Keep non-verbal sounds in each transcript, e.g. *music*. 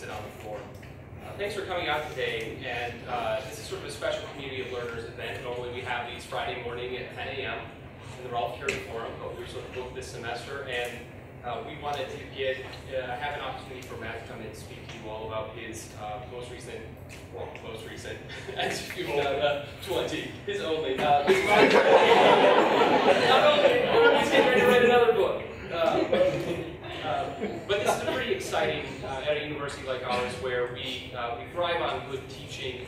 sit on the floor. Uh, thanks for coming out today. And uh, this is sort of a special community of learners event. Normally we have these Friday morning at 10 a.m. in the Rolf Carey Forum, but we're sort of booked this semester. And uh, we wanted to get uh, have an opportunity for Matt to come and speak to you all about his uh, most recent, well, most recent *laughs* uh, 20, his only. Uh, his *laughs* not only, he's getting ready to write another book. Uh, but this is pretty exciting uh, at a university like ours where we, uh, we thrive on good teaching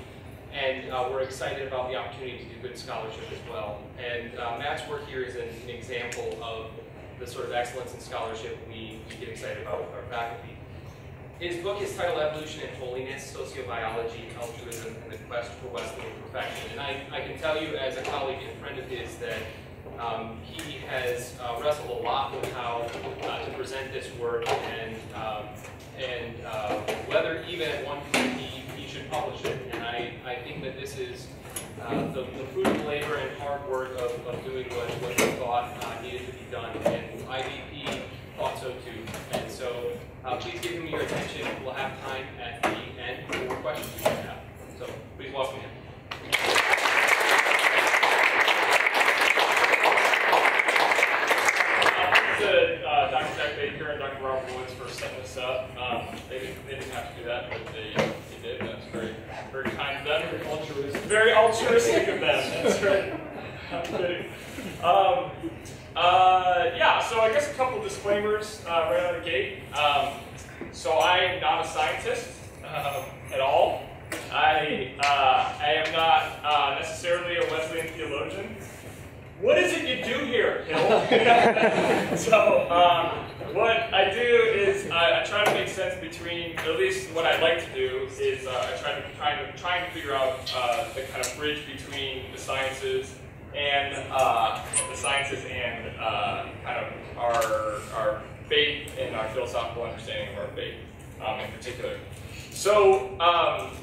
and uh, we're excited about the opportunity to do good scholarship as well. And uh, Matt's work here is an, an example of the sort of excellence in scholarship we, we get excited about with our faculty. His book is titled Evolution and Holiness, Sociobiology, Altruism, and the Quest for Wesleyan Perfection. And I, I can tell you as a colleague and friend of his that um, he has uh, wrestled a lot with how uh, to present this work and, um, and uh, whether even at one point he, he should publish it. And I, I think that this is uh, the, the fruit of labor and hard work of, of doing what, what he thought uh, needed to be done. And IVP thought so too. And so uh, please give him your attention. We'll have time at the end for questions you have. So please welcome him. to uh, Dr. Jack Baker and Dr. Robert Woods for setting this up. Um, they, didn't, they didn't have to do that, but they, they did. That's very, very kind of them. Very altruistic. Very altruistic of them. That's right. I'm kidding. Um, uh, yeah, so I guess a couple disclaimers uh, right out of the gate. Um, so I am not a scientist um, at all. I, uh, I am not uh, necessarily a Wesleyan theologian what is it you do here, Hill? *laughs* *laughs* so, um, what I do is I, I, try to make sense between, at least what I like to do is uh, I try to try to trying to figure out uh, the kind of bridge between the sciences and uh, the sciences and uh, kind of our our faith and our philosophical understanding of our faith um, in particular. So. Um,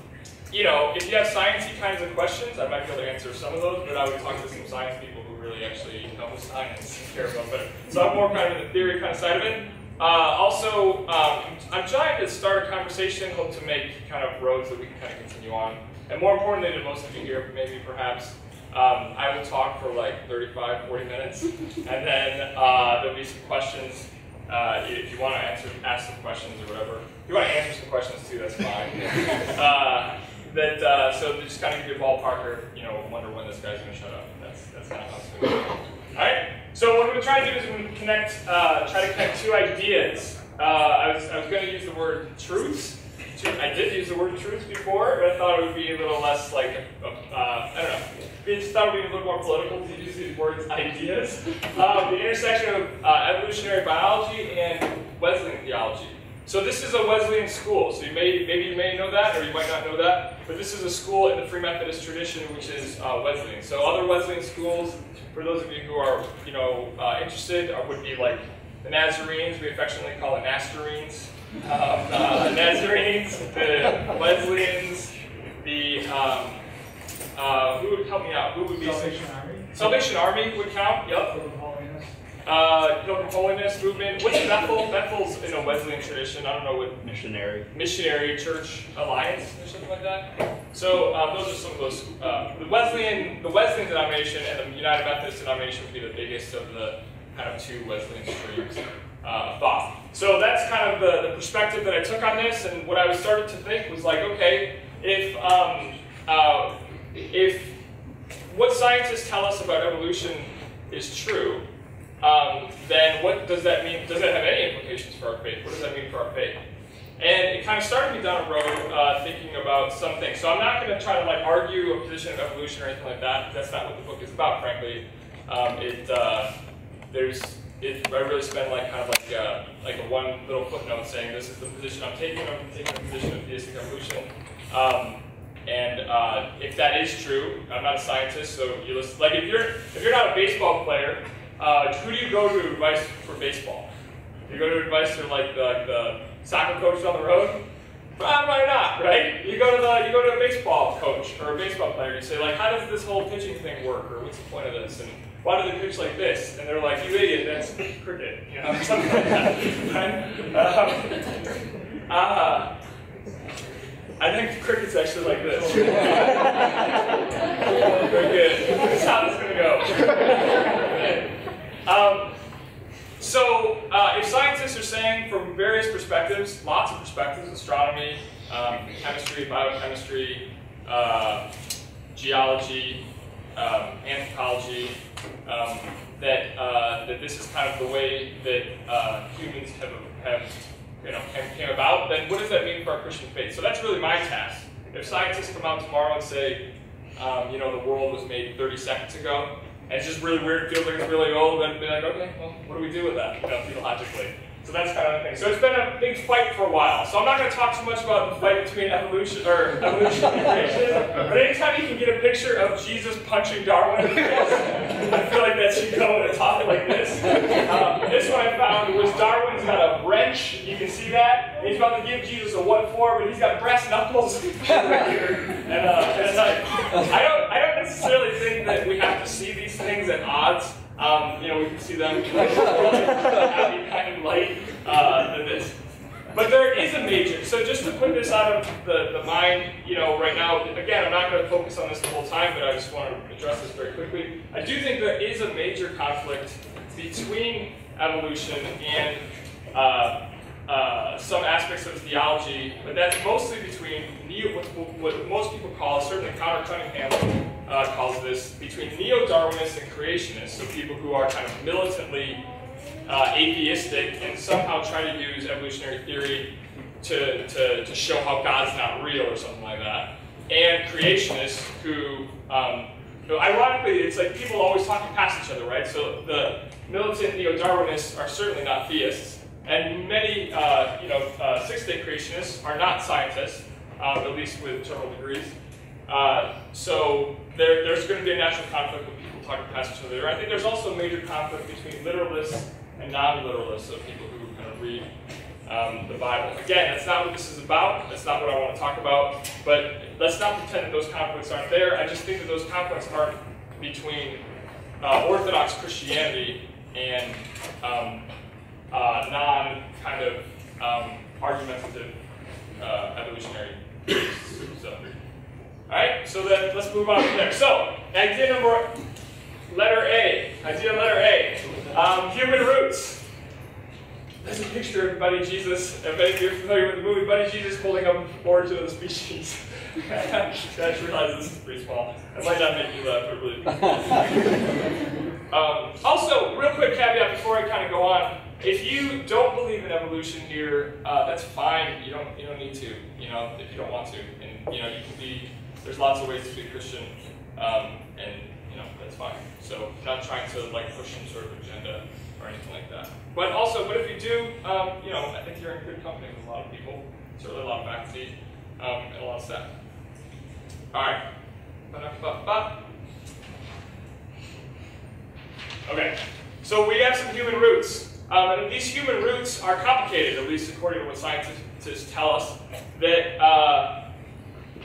you know, if you have sciencey kinds of questions, I might be able to answer some of those, but I would talk to some science people really actually know science *laughs* care about better. So I'm more kind of the theory kind of side of it. Uh, also, um, I'm trying to start a conversation, hope to make kind of roads that we can kind of continue on. And more importantly to most of you here, maybe perhaps, um, I will talk for like 35, 40 minutes, *laughs* and then uh, there'll be some questions. Uh, if you want to answer, ask some questions or whatever. If you want to answer some questions too, that's fine. *laughs* Uh, that uh, so just kind of give you a ballpark or you know wonder when this guy's going to shut up. That's that's to go. All right. So what we're going to do is connect, uh, try to connect two ideas. Uh, I was I was going to use the word truths. I did use the word truth before, but I thought it would be a little less like uh, I don't know. I just thought it would be a little more political to use these words ideas. Um, the intersection of uh, evolutionary biology and Wesleyan theology. So this is a Wesleyan school. So you may maybe you may know that, or you might not know that. But this is a school in the Free Methodist tradition, which is uh, Wesleyan. So other Wesleyan schools, for those of you who are you know uh, interested, would be like the Nazarenes. We affectionately call it Nazarenes. Um, uh, the Nazarenes, the Wesleyans, the um, uh, who would help me out? Who would be Salvation Army? Salvation Army would count. Yep. Uh, Pilgrim Holiness movement. What's Bethel? Bethel's in a Wesleyan tradition. I don't know what missionary missionary church alliance or something like that. So uh, those are some of those. Uh, the Wesleyan, the Wesleyan denomination, and the United Methodist denomination would be the biggest of the kind of two Wesleyan streams uh, thought. So that's kind of the, the perspective that I took on this, and what I was started to think was like, okay, if um, uh, if what scientists tell us about evolution is true, um, then what does that mean? Does that have any implications for our faith? What does that mean for our faith? And it kind of started me down a road uh, thinking about some things. So I'm not going to try to like argue a position of evolution or anything like that. That's not what the book is about, frankly. Um, it uh, there's it, I really spend like kind of like uh, like a one little footnote saying this is the position I'm taking. I'm taking the position of theistic evolution. Um, and uh, if that is true, I'm not a scientist, so you listen. Like if you're if you're not a baseball player uh, who do you go to advice for baseball? You go to advice to like the, the soccer coach on the road? Why not, right? You go to the you go to a baseball coach or a baseball player. You say like, how does this whole pitching thing work, or what's the point of this, and why do they pitch like this? And they're like, you idiot, that's cricket, you know, *laughs* something like that? Um, uh, I think cricket's actually like this. *laughs* Very good. That's how is gonna go. Um, so, uh, if scientists are saying from various perspectives, lots of perspectives, astronomy, um, chemistry, biochemistry, uh, geology, um, anthropology, um, that uh, that this is kind of the way that uh, humans have, have you know came about, then what does that mean for our Christian faith? So that's really my task. If scientists come out tomorrow and say, um, you know, the world was made 30 seconds ago, and it's just really weird, it's really old, then be like, okay, well, what do we do with that, you know, theologically? So that's kind of the thing. So it's been a big fight for a while. So I'm not going to talk too much about the fight between evolution or evolution and creation. But anytime you can get a picture of Jesus punching Darwin *laughs* I feel like that should go in a talk like this. Um, this one I found was Darwin's got a wrench. You can see that. He's about to give Jesus a what for, but he's got brass knuckles right *laughs* here. And, uh, and I, I don't, I don't necessarily think that we have to see these things at odds. Um, you know, we can see them like, *laughs* happy kind of light uh, than this. But there is a major, so just to put this out of the, the mind, you know, right now, again, I'm not going to focus on this the whole time, but I just want to address this very quickly. I do think there is a major conflict between evolution and uh, uh, some aspects of theology, but that's mostly between neo, what, what most people call, certainly Conor Cunningham uh, calls this, between neo-Darwinists and creationists, so people who are kind of militantly uh, atheistic and somehow try to use evolutionary theory to, to, to show how God's not real or something like that, and creationists who, um, ironically, it's like people always talking past each other, right? So the militant neo-Darwinists are certainly not theists, and many, uh, you know, uh, six-day creationists are not scientists, um, at least with terminal degrees. Uh, so there, there's going to be a natural conflict with people talking past each other. I think there's also a major conflict between literalists and non-literalists, so people who kind of read um, the Bible. Again, that's not what this is about. That's not what I want to talk about. But let's not pretend that those conflicts aren't there. I just think that those conflicts aren't between uh, Orthodox Christianity and um, uh, non kind of um, argumentative uh, evolutionary so, all right, so then let's move on from there. So, idea number, letter A. Idea letter A. Um, human roots. There's a picture of Buddy Jesus. If you're familiar with the movie Buddy Jesus holding up Origin of the Species. I just realized this is pretty small. I might not make you laugh, but really. *laughs* um, also, real quick caveat before I kind of go on. If you don't believe in evolution here, uh, that's fine. You don't you don't need to. You know, if you don't want to, and you know, you can be there's lots of ways to be a Christian, um, and you know that's fine. So not trying to like push some sort of agenda or anything like that. But also, but if you do, um, you know, I think you're in good company with a lot of people, certainly a lot of faculty, um, and a lot of staff. All right. Okay, so we have some human roots. Um, and these human roots are complicated, at least according to what scientists tell us, that uh,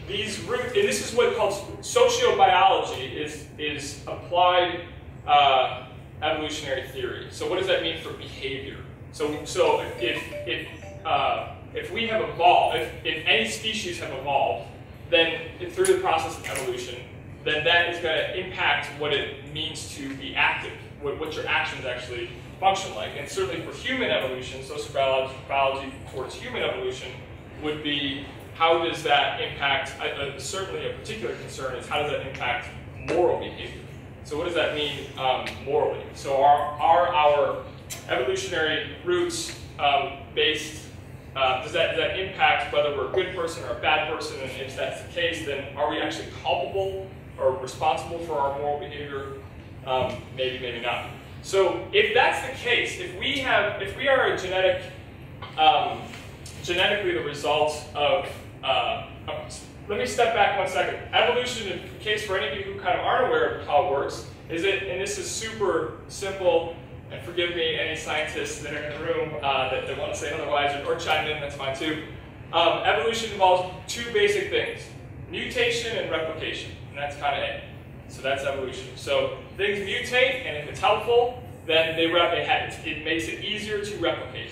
these roots, and this is what called sociobiology is, is applied uh, evolutionary theory. So what does that mean for behavior? So, so if, if, uh, if we have evolved, if, if any species have evolved, then through the process of evolution, then that is going to impact what it means to be active, what, what your actions actually function like. And certainly for human evolution, sociobiology towards human evolution would be how does that impact, uh, certainly a particular concern is how does that impact moral behavior? So what does that mean um, morally? So are, are our evolutionary roots um, based, uh, does, that, does that impact whether we're a good person or a bad person? And if that's the case, then are we actually culpable or responsible for our moral behavior? Um, maybe, maybe not. So if that's the case, if we have, if we are a genetic, um, genetically the result of uh, let me step back one second. Evolution, in case for any of you who kind of aren't aware of how it works, is it, and this is super simple, and forgive me, any scientists that are in the room uh, that, that, want to say otherwise or, or, chime in, that's fine too. um, evolution involves two basic things, mutation and replication, and that's kind of it. So that's evolution. So things mutate, and if it's helpful, then they it, it makes it easier to replicate.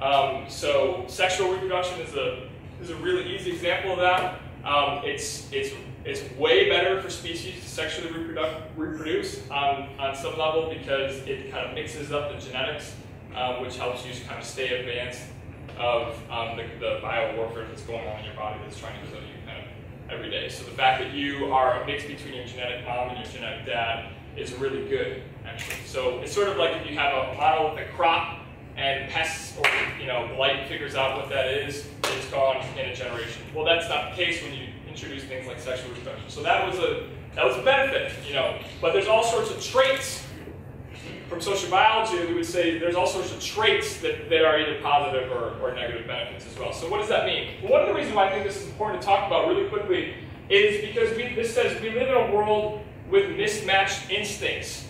Um, so sexual reproduction is a is a really easy example of that. Um, it's it's it's way better for species to sexually reproduce on, on some level because it kind of mixes up the genetics, um, which helps you kind of stay advanced of um, the, the bio warfare that's going on in your body that's trying to kill you kind of every day. So the fact that you are a mix between your genetic mom and your genetic dad is really good, actually. So it's sort of like if you have a monolithic crop and pests or you know blight figures out what that is, it's gone in a generation. Well, that's not the case when you introduce things like sexual reproduction. So that was a that was a benefit, you know. But there's all sorts of traits from sociobiology, we would say there's all sorts of traits that, that are either positive or, or negative benefits as well. So what does that mean? Well, one of the reasons why I think this is important to talk about really quickly is because we, this says we live in a world with mismatched instincts.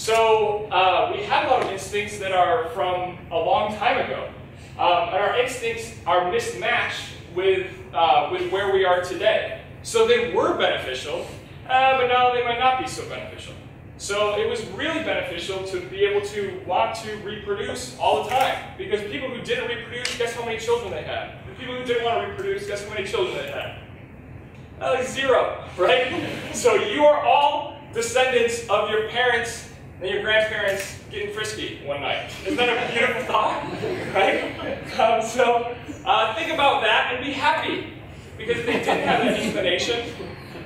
So uh, we have a lot of instincts that are from a long time ago. Um, and our instincts are mismatched with, uh, with where we are today. So they were beneficial, uh, but now they might not be so beneficial. So it was really beneficial to be able to want to reproduce all the time. Because people who didn't reproduce, guess how many children they had? The people who didn't want to reproduce, guess how many children they had? Uh, zero, *laughs* right? so you are all descendants of your parents and your grandparents getting frisky one night. Isn't that a beautiful thought? Right? Um, so uh, think about that and be happy. Because if they didn't have that inclination,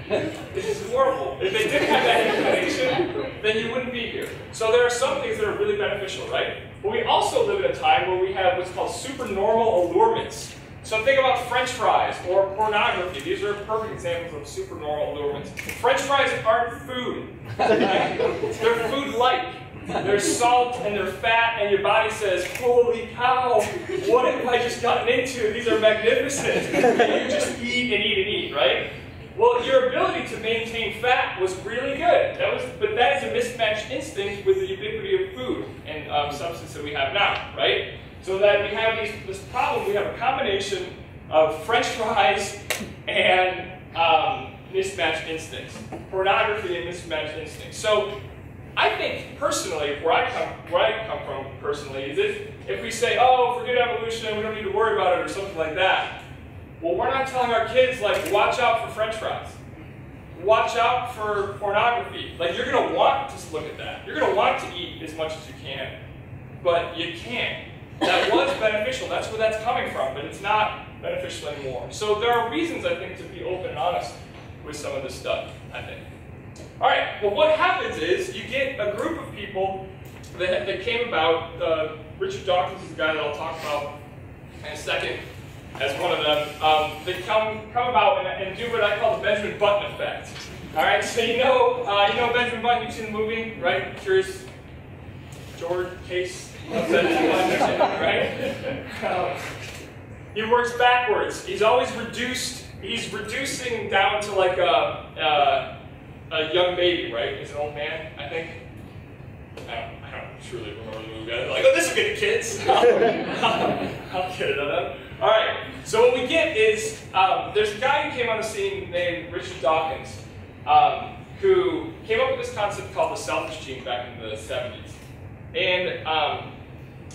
this is horrible. If they didn't have that inclination, then you wouldn't be here. So there are some things that are really beneficial, right? But we also live in a time where we have what's called supernormal allurements. So think about french fries or pornography. These are perfect examples of supernormal allurements. French fries aren't food. *laughs* they're food-like. They're salt and they're fat, and your body says, Holy cow, what have I just gotten into? These are magnificent. *laughs* And you just eat and eat and eat, right? Well, your ability to maintain fat was really good. That was, but that is a mismatched instinct with the ubiquity of food and um, substance that we have now, right? So that we have these, this problem, we have a combination of french fries and um, mismatched instincts. Pornography and mismatched instincts. So I think personally, where I come, where I come from personally, is if, if we say, oh, forget evolution, we don't need to worry about it or something like that, well, we're not telling our kids, like, watch out for french fries. Watch out for pornography. Like, you're going to want to look at that. You're going to want to eat as much as you can. But you can't. That was beneficial. That's where that's coming from. But it's not beneficial anymore. So there are reasons, I think, to be open and honest with some of this stuff, I think. All right, well, what happens is you get a group of people that, that came about. Uh, Richard Dawkins is a guy that I'll talk about in a second as one of them, um, they come, come about and, and, do what I call the Benjamin Button effect. All right, so you know, uh, you know Benjamin Button, you've seen the movie, right? Curious George case right? He works backwards. He's always reduced, he's reducing down to like a, a, a young baby, right? He's an old man, I think. I don't, I don't truly remember the movie. I'm like, oh, this will get the kids. *laughs* I'll, get it. All right, so what we get is um, there's a guy who came on the scene named Richard Dawkins um, who came up with this concept called the selfish gene back in the 70s. And um,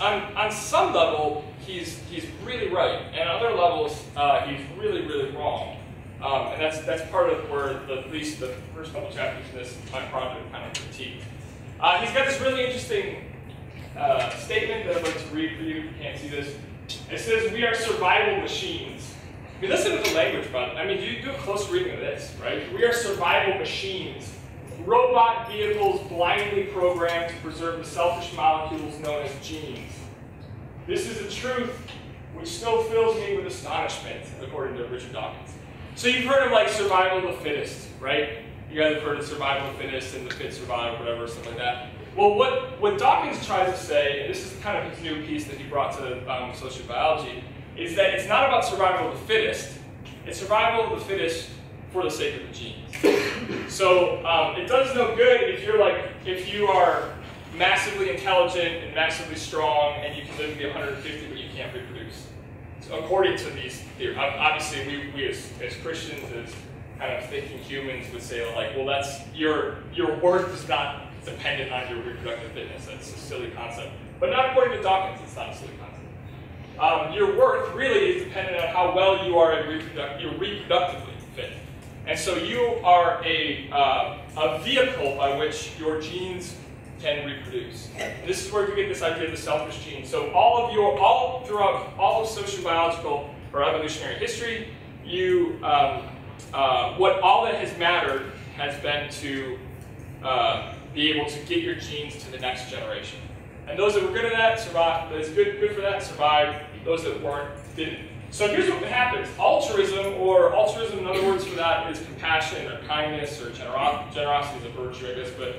on, on some level, he's, he's really right, and on other levels, uh, he's really, really wrong. Um, and that's, that's part of where the, at least the first couple chapters in this my project kind of critique. Uh, he's got this really interesting uh, statement that I'd like to read for you. You can't see this. It says we are survival machines. I mean, listen to the language, but I mean, you do a close reading of this, right? We are survival machines. Robot vehicles blindly programmed to preserve the selfish molecules known as genes. This is a truth which still fills me with astonishment, according to Richard Dawkins. So you've heard of like survival of the fittest, right? You guys have heard of survival of the fittest and the fit survive, or whatever, stuff like that. Well, what, what Dawkins tries to say, and this is kind of his new piece that he brought to um, sociobiology, is that it's not about survival of the fittest, it's survival of the fittest for the sake of the genes. So um, it does no good if you're like, if you are massively intelligent and massively strong and you can live to be 150 but you can't reproduce. It's according to these theories, obviously we, we as, as Christians, as kind of thinking humans would say like, well, that's your your worth is not dependent on your reproductive fitness. That's a silly concept. But not according to Dawkins, it's not a silly concept. Um, your worth really is dependent on how well you are reproduct you're reproductively fit. And so you are a, uh, a vehicle by which your genes can reproduce. This is where you get this idea of the selfish gene. So all of your, all throughout all of sociobiological or evolutionary history, you, um, uh, what all that has mattered has been to uh, be able to get your genes to the next generation. And those that were good at that survived, that's good, good for that, survived. Those that weren't, didn't. So here's what happens. Altruism, or altruism, in other words for that is compassion or kindness or generosity. Generosity is a virtue, I guess, but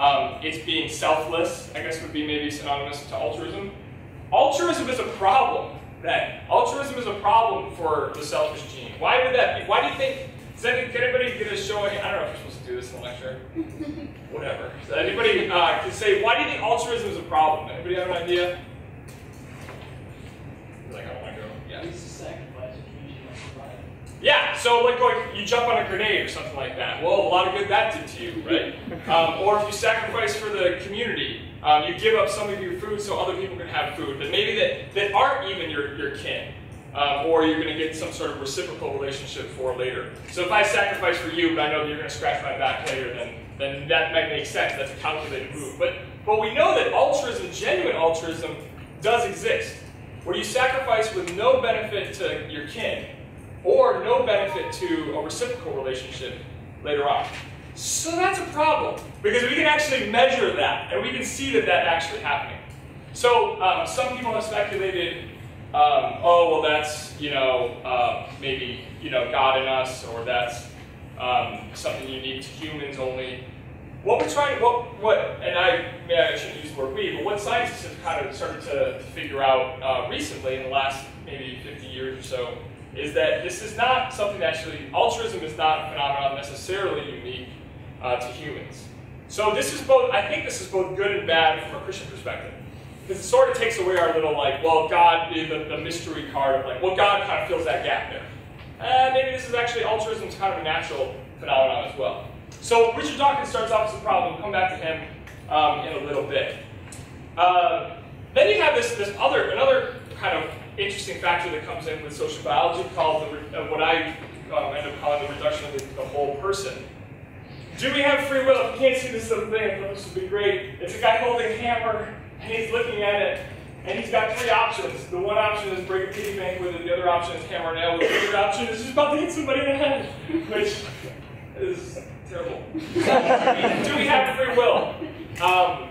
um, it's being selfless, I guess would be maybe synonymous to altruism. Altruism is a problem. That altruism is a problem for the selfish gene. Why would that be? Why do you think? Can anybody get a show? I don't know if you're supposed to do this in a lecture. *laughs* Whatever. So anybody uh, can say why do you think altruism is a problem? Anybody have an idea? Like I don't want to go. Yeah. Yeah, so like going, you jump on a grenade or something like that. Well, a lot of good that did to you, right? *laughs* Um, or if you sacrifice for the community, um, you give up some of your food so other people can have food, but maybe that, that aren't even your, your kin. Um, or you're going to get some sort of reciprocal relationship for later. So if I sacrifice for you, but I know that you're going to scratch my back later, then, then that might make sense. That's a calculated move. But, but we know that altruism, genuine altruism, does exist, where you sacrifice with no benefit to your kin, or no benefit to a reciprocal relationship later on. So that's a problem, because we can actually measure that, and we can see that that's actually happening. So um, some people have speculated, um, oh, well, that's, you know, uh, maybe, you know, God in us, or that's um, something unique to humans only. What we're trying, what, what, and I, I shouldn't use the word we, but what scientists have kind of started to figure out uh, recently in the last maybe 50 years or so is that this is not something that actually, altruism is not a phenomenon necessarily unique uh, to humans. So this is both, I think this is both good and bad from a Christian perspective. Because it sort of takes away our little like, well, God, the, the mystery card of like, well, God kind of fills that gap there. And maybe this is actually, altruism is kind of a natural phenomenon as well. So Richard Dawkins starts off as a problem. We'll come back to him um, in a little bit. Uh, then you have this, this other, another kind of interesting factor that comes in with sociobiology called the, uh, what I um, end up calling the reduction of the, the, whole person. Do we have free will? If you can't see this little thing, I thought this would be great. It's a guy holding a hammer, and he's looking at it, and he's got three options. The one option is break a piggy bank with it, the other option is hammer nail with it, the third option is just about to hit somebody in the head, *laughs* which is terrible. Do we have free will? Um,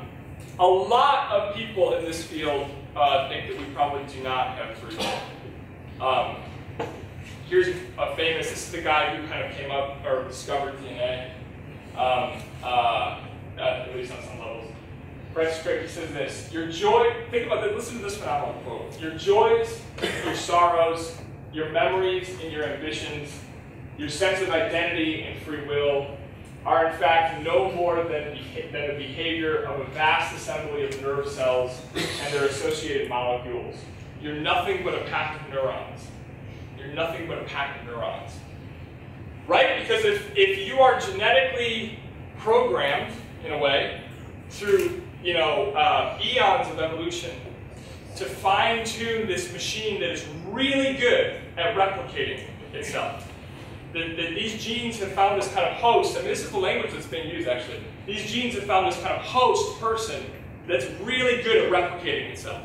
a lot of people in this field uh, think that we probably do not have free will. Um, here's a famous, this is the guy who kind of came up or discovered DNA, um, uh, at least on some levels. Brett Strick, he says this, your joy, think about this, listen to this phenomenal quote. Your joys, your sorrows, your memories and your ambitions, your sense of identity and free will, are in fact no more than, than the behavior of a vast assembly of nerve cells and their associated molecules. You're nothing but a pack of neurons. You're nothing but a pack of neurons. Right? Because if, if you are genetically programmed, in a way, through you know, uh, eons of evolution, to fine-tune this machine that is really good at replicating itself, that, that these genes have found this kind of host, I mean, this is the language that's being used actually. These genes have found this kind of host person that's really good at replicating itself.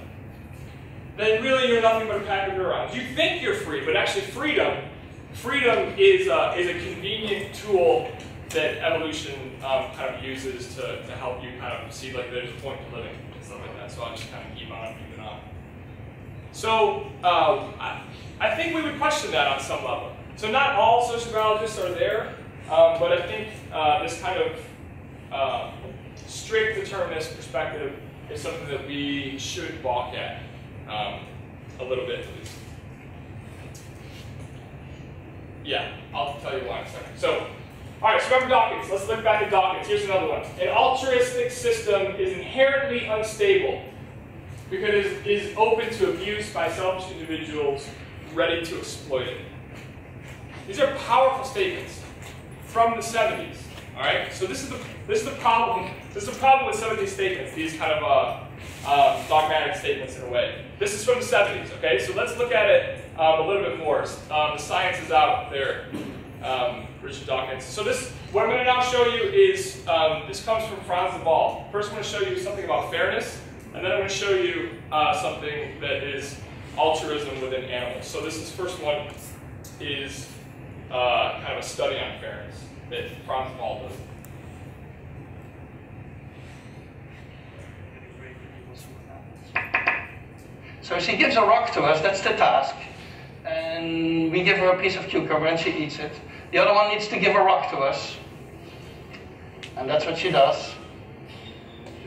Then really you're nothing but a pack of neurons. You think you're free, but actually freedom, freedom is, uh, is a convenient tool that evolution um, kind of uses to, to help you kind of see like there's a point to living and stuff like that. So I'll just kind of keep on keeping on. So um, I, I think we would question that on some level. So not all sociobiologists are there, um, but I think uh, this kind of uh, strict determinist perspective is something that we should balk at um, a little bit at least. Yeah, I'll tell you why in a second. So, all right, so remember Dawkins. Let's look back at Dawkins. Here's another one. An altruistic system is inherently unstable because it is open to abuse by selfish individuals ready to exploit it. These are powerful statements from the 70s. All right. So this is the this is the problem. This is the problem with some of these statements. These kind of uh, uh, dogmatic statements in a way. This is from the 70s. Okay. So let's look at it um, a little bit more. Um, the science is out there. Um, Richard Dawkins. So this, what I'm going to now show you is, um, this comes from Frans de Waal. First I'm going to show you something about fairness, and then I'm going to show you uh, something that is altruism within animals. So this is first one is uh, kind of a study on fairness that Frans de Waal. So she gives a rock to us, that's the task. And we give her a piece of cucumber and she eats it. The other one needs to give a rock to us. And that's what she does.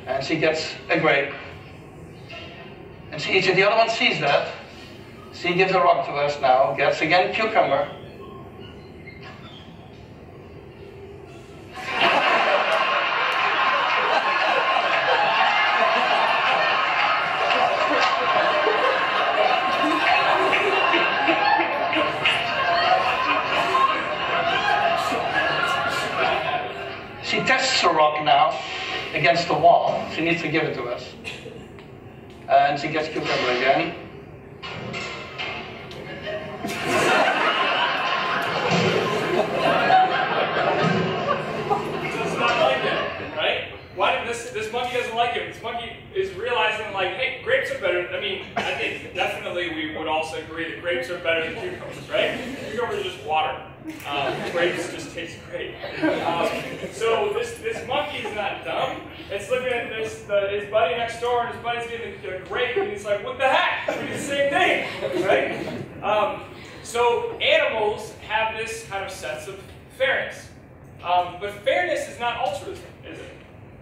And she gets a grape. And she eats it. The other one sees that. She gives a rock to us now, gets again cucumber. She needs to give it to us. Uh, and she gets cucumber again. this this monkey doesn't like it? This monkey is realizing like, hey, grapes are better. I mean, I think definitely we would also agree that grapes are better than cucumbers, right? Cucumbers are just water. Um, grapes just taste great. Um, so this this monkey is not dumb. It's looking at this the, his buddy next door, and his buddy's getting a grape, and he's like, what the heck? We do the same thing, right? Um, so animals have this kind of sense of fairness. Um, but fairness is not altruism, is it?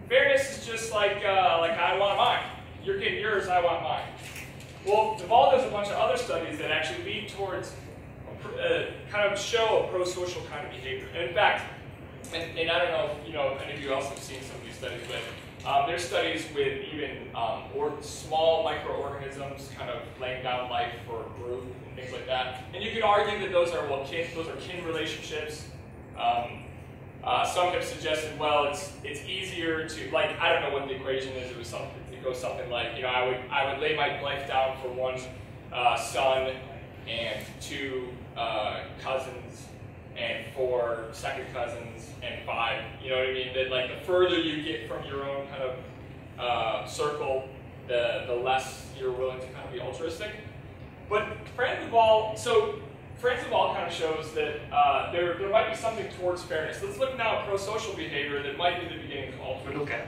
Fairness is just like uh, like I want mine. You're getting yours, I want mine. Well, de Waal does a bunch of other studies that actually lead towards uh, kind of show a pro-social kind of behavior. And in fact, and, and I don't know if you know if any of you else have seen some of these studies, but um, there's studies with even um, or small microorganisms kind of laying down life for a group and things like that. And you could argue that those are well kin, those are kin relationships. Um, uh, some have suggested, well, it's it's easier to like I don't know what the equation is. It was something it goes something like you know I would I would lay my life down for one uh, son and two uh, cousins and four second cousins and five. You know what I mean? That like the further you get from your own kind of uh, circle, the the less you're willing to kind of be altruistic. But Frans de Waal, so Frans de Waal kind of shows that uh, there, there might be something towards fairness. Let's look now at pro-social behavior that might be the beginning of altruism. look at.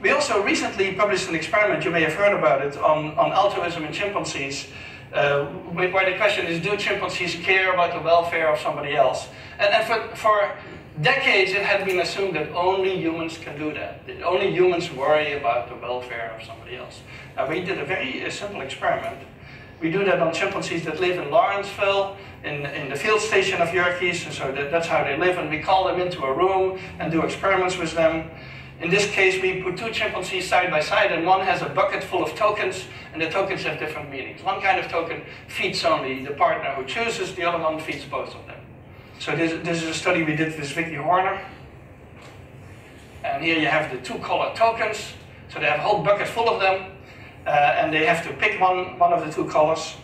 We also recently published an experiment, you may have heard about it, on, on altruism in chimpanzees, uh, where the question is, do chimpanzees care about the welfare of somebody else? And, and for, for decades it had been assumed that only humans can do that, that only humans worry about the welfare of somebody else. Now we did a very uh, simple experiment. We do that on chimpanzees that live in Lawrenceville, in, in the field station of Yerkes, and so that, that's how they live, and we call them into a room and do experiments with them. In this case, we put two chimpanzees side by side, and one has a bucket full of tokens, and the tokens have different meanings. One kind of token feeds only the partner who chooses, the other one feeds both of them. So this, this is a study we did with Vicky Horner. And here you have the two color tokens. So they have a whole bucket full of them, uh, and they have to pick one, one of the two colors.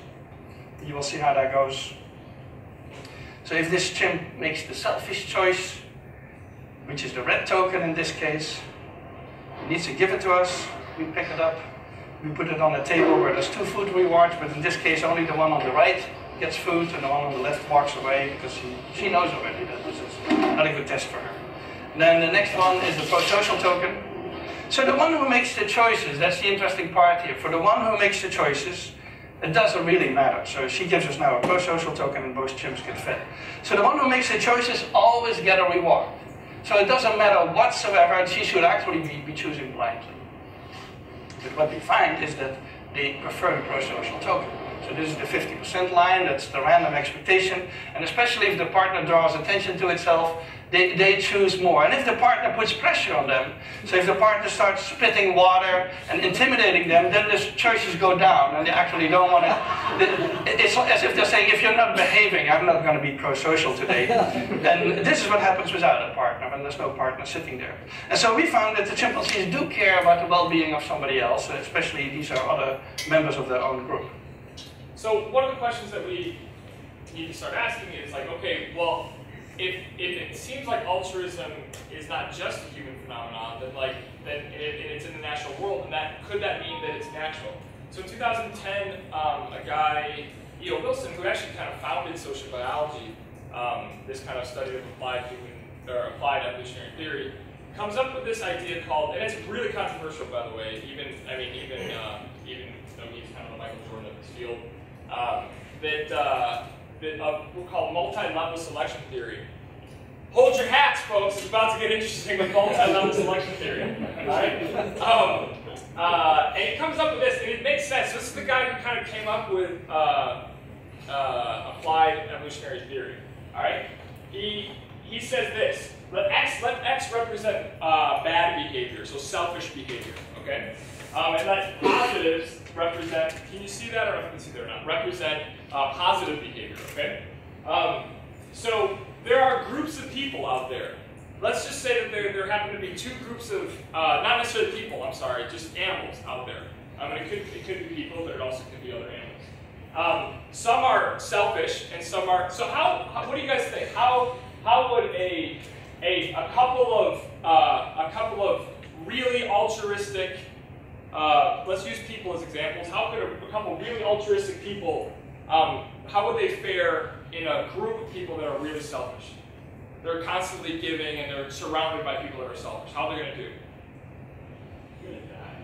You will see how that goes. So if this chimp makes the selfish choice, which is the red token in this case, needs to give it to us. We pick it up. We put it on a table where there's two food rewards, but in this case only the one on the right gets food and the one on the left walks away because she, she knows already that this is not a good test for her. And then the next one is the pro-social token. So the one who makes the choices, that's the interesting part here. For the one who makes the choices, it doesn't really matter. So she gives us now a pro-social token and both chimps get fed. So the one who makes the choices always get a reward. So it doesn't matter whatsoever, and she should actually be, be choosing blindly. But what we find is that they prefer the pro-social token. So this is the 50% line, that's the random expectation, and especially if the partner draws attention to itself, they, they choose more. And if the partner puts pressure on them, so if the partner starts spitting water and intimidating them, then the choices go down and they actually don't want *laughs* to. It's as if they're saying, if you're not behaving, I'm not going to be pro social today. *laughs* and this is what happens without a partner when there's no partner sitting there. And so we found that the chimpanzees do care about the well being of somebody else, especially these are other members of their own group. So, one of the questions that we need to start asking is like, okay, well, if, if it seems like altruism is not just a human phenomenon, then like then it, it's in the natural world, and that could that mean that it's natural? So in 2010, um, a guy, E.O. Wilson, who actually kind of founded sociobiology, um, this kind of study of applied human or applied evolutionary theory, comes up with this idea called, and it's really controversial, by the way. Even I mean, even uh, even though he's kind of the Michael Jordan of this field, um, that. Uh, uh, we'll call multi-level selection theory. Hold your hats, folks. It's about to get interesting with multi-level selection theory. Right? Um, uh, and he comes up with this, and it makes sense. This is the guy who kind of came up with uh, uh, applied evolutionary theory. All right? He he says this. Let X let X represent uh, bad behavior, so selfish behavior. Okay? Um, and let positives represent. Can you see that, or if you can see that or not? Represent uh, positive behavior, okay? Um, so there are groups of people out there. Let's just say that there, there happen to be two groups of, uh, not necessarily people, I'm sorry, just animals out there. I mean, it could, it could be people, but it also could be other animals. Um, some are selfish, and some are, so how, how, what do you guys think? How, how would a, a, a couple of, uh, a couple of really altruistic, uh, let's use people as examples, how could a, couple really altruistic people um, how would they fare in a group of people that are really selfish? They're constantly giving and they're surrounded by people that are selfish. How are they going to do?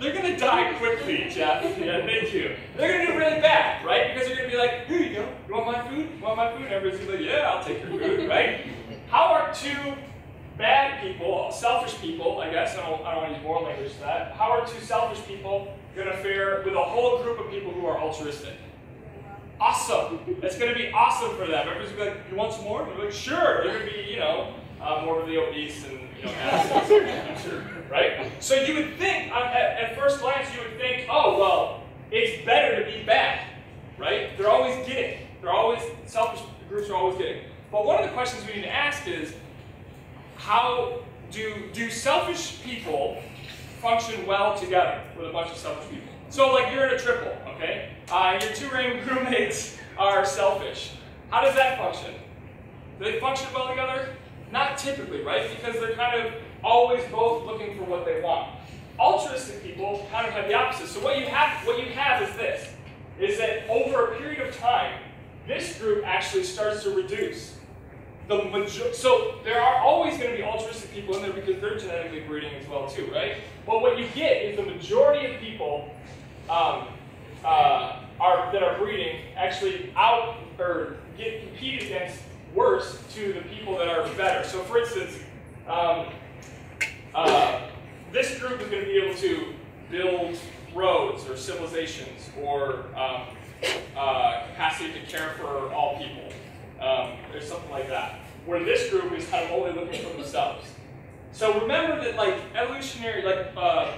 They're going to die quickly, Jeff. Yeah, thank you. They're going to do really bad, right? Because they're going to be like, here you go. You want my food? You want my food? And everybody's to be like, yeah, I'll take your food, right? How are two bad people, selfish people, I guess, I don't, I don't want to use moral language to that, how are two selfish people going to fare with a whole group of people who are altruistic? awesome. It's going to be awesome for them. Everybody's going to be like, you want some more? They're like, sure. They're going to be, you know, uh, morbidly obese and, you know, sure, *laughs* right? So you would think, uh, at, at first glance, you would think, oh, well, it's better to be bad, right? They're always getting. They're always, selfish groups are always getting. But one of the questions we need to ask is, how do, do selfish people function well together with a bunch of selfish people? So like you're in a triple, okay? Uh, your two *laughs* roommates are selfish. How does that function? Do they function well together? Not typically, right? Because they're kind of always both looking for what they want. Altruistic people kind of have the opposite. So what you have, what you have is this, is that over a period of time, this group actually starts to reduce. The major- so there are always going to be altruistic people in there because they're genetically breeding as well too, right? But what you get is the majority of people um, uh, are, that are breeding actually out or get competed against worse to the people that are better. So, for instance, um, uh, this group is going to be able to build roads or civilizations or um, uh, capacity to care for all people um, or something like that. Where this group is kind of only looking for themselves. So remember that like evolutionary, like uh,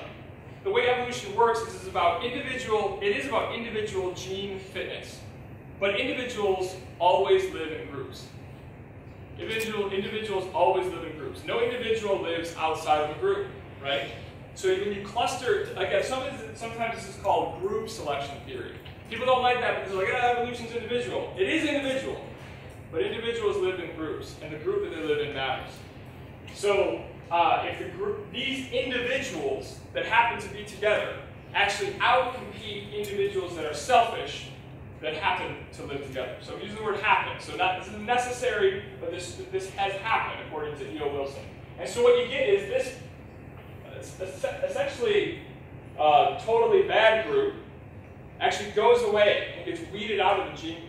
the way evolution works is it's about individual, it is about individual gene fitness. But individuals always live in groups. Individual, individuals always live in groups. No individual lives outside of a group, right? So when you cluster, again, sometimes, sometimes this is called group selection theory. People don't like that because they're like, ah, evolution's individual. It is individual. But individuals live in groups, and the group that they live in matters. So uh, if the group, these individuals that happen to be together actually outcompete individuals that are selfish that happen to live together. So I'm using the word happen. So not this is necessary, but this this has happened according to E.O. Wilson. And so what you get is this essentially uh, totally bad group actually goes away and gets weeded out of the gene.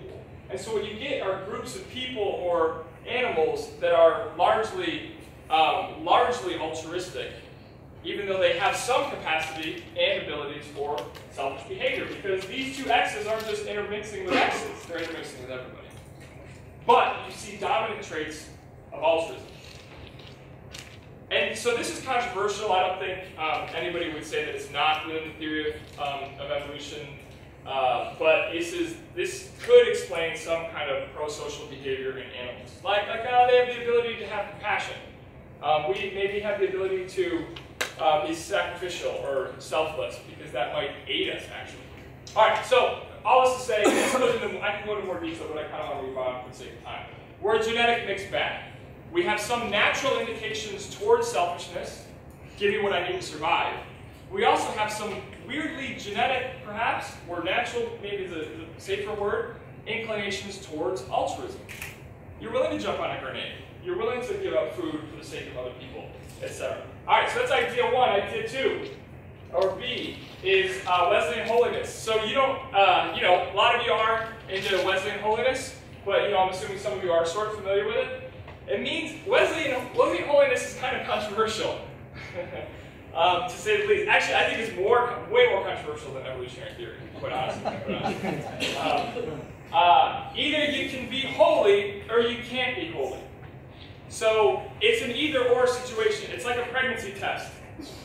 And so what you get are groups of people or animals that are largely um, largely altruistic, even though they have some capacity and abilities for selfish behavior, because these two X's aren't just intermixing with X's, they're intermixing with everybody. But you see dominant traits of altruism. and so this is controversial. I don't think um, anybody would say that it's not within the theory of, um, of evolution. Uh, but this is this could explain some kind of pro-social behavior in animals, like like uh, they have the ability to have compassion. Um, we maybe have the ability to uh, be sacrificial or selfless because that might aid us actually. All right, so all this to say, I can go into more detail, but I kind of want to move on for the sake of time. We're a genetic mixed bag. We have some natural indications towards selfishness, give what I need to survive. We also have some weirdly genetic, perhaps, or natural, maybe the, the safer word, inclinations towards altruism. You're willing to jump on a grenade. You're willing to give up food for the sake of other people, etc. All right, so that's idea one. Idea two, or B, is uh, Wesleyan holiness. So you don't, uh, you know, a lot of you are into Wesleyan holiness, but you know, I'm assuming some of you are sort of familiar with it. It means Wesleyan, Wesleyan holiness is kind of controversial. *laughs* um, to say the least. Actually, I think it's more, way more controversial than evolutionary theory, quite honestly. *laughs* um, uh, either you can be holy or you can't be holy. So it's an either or situation. It's like a pregnancy test,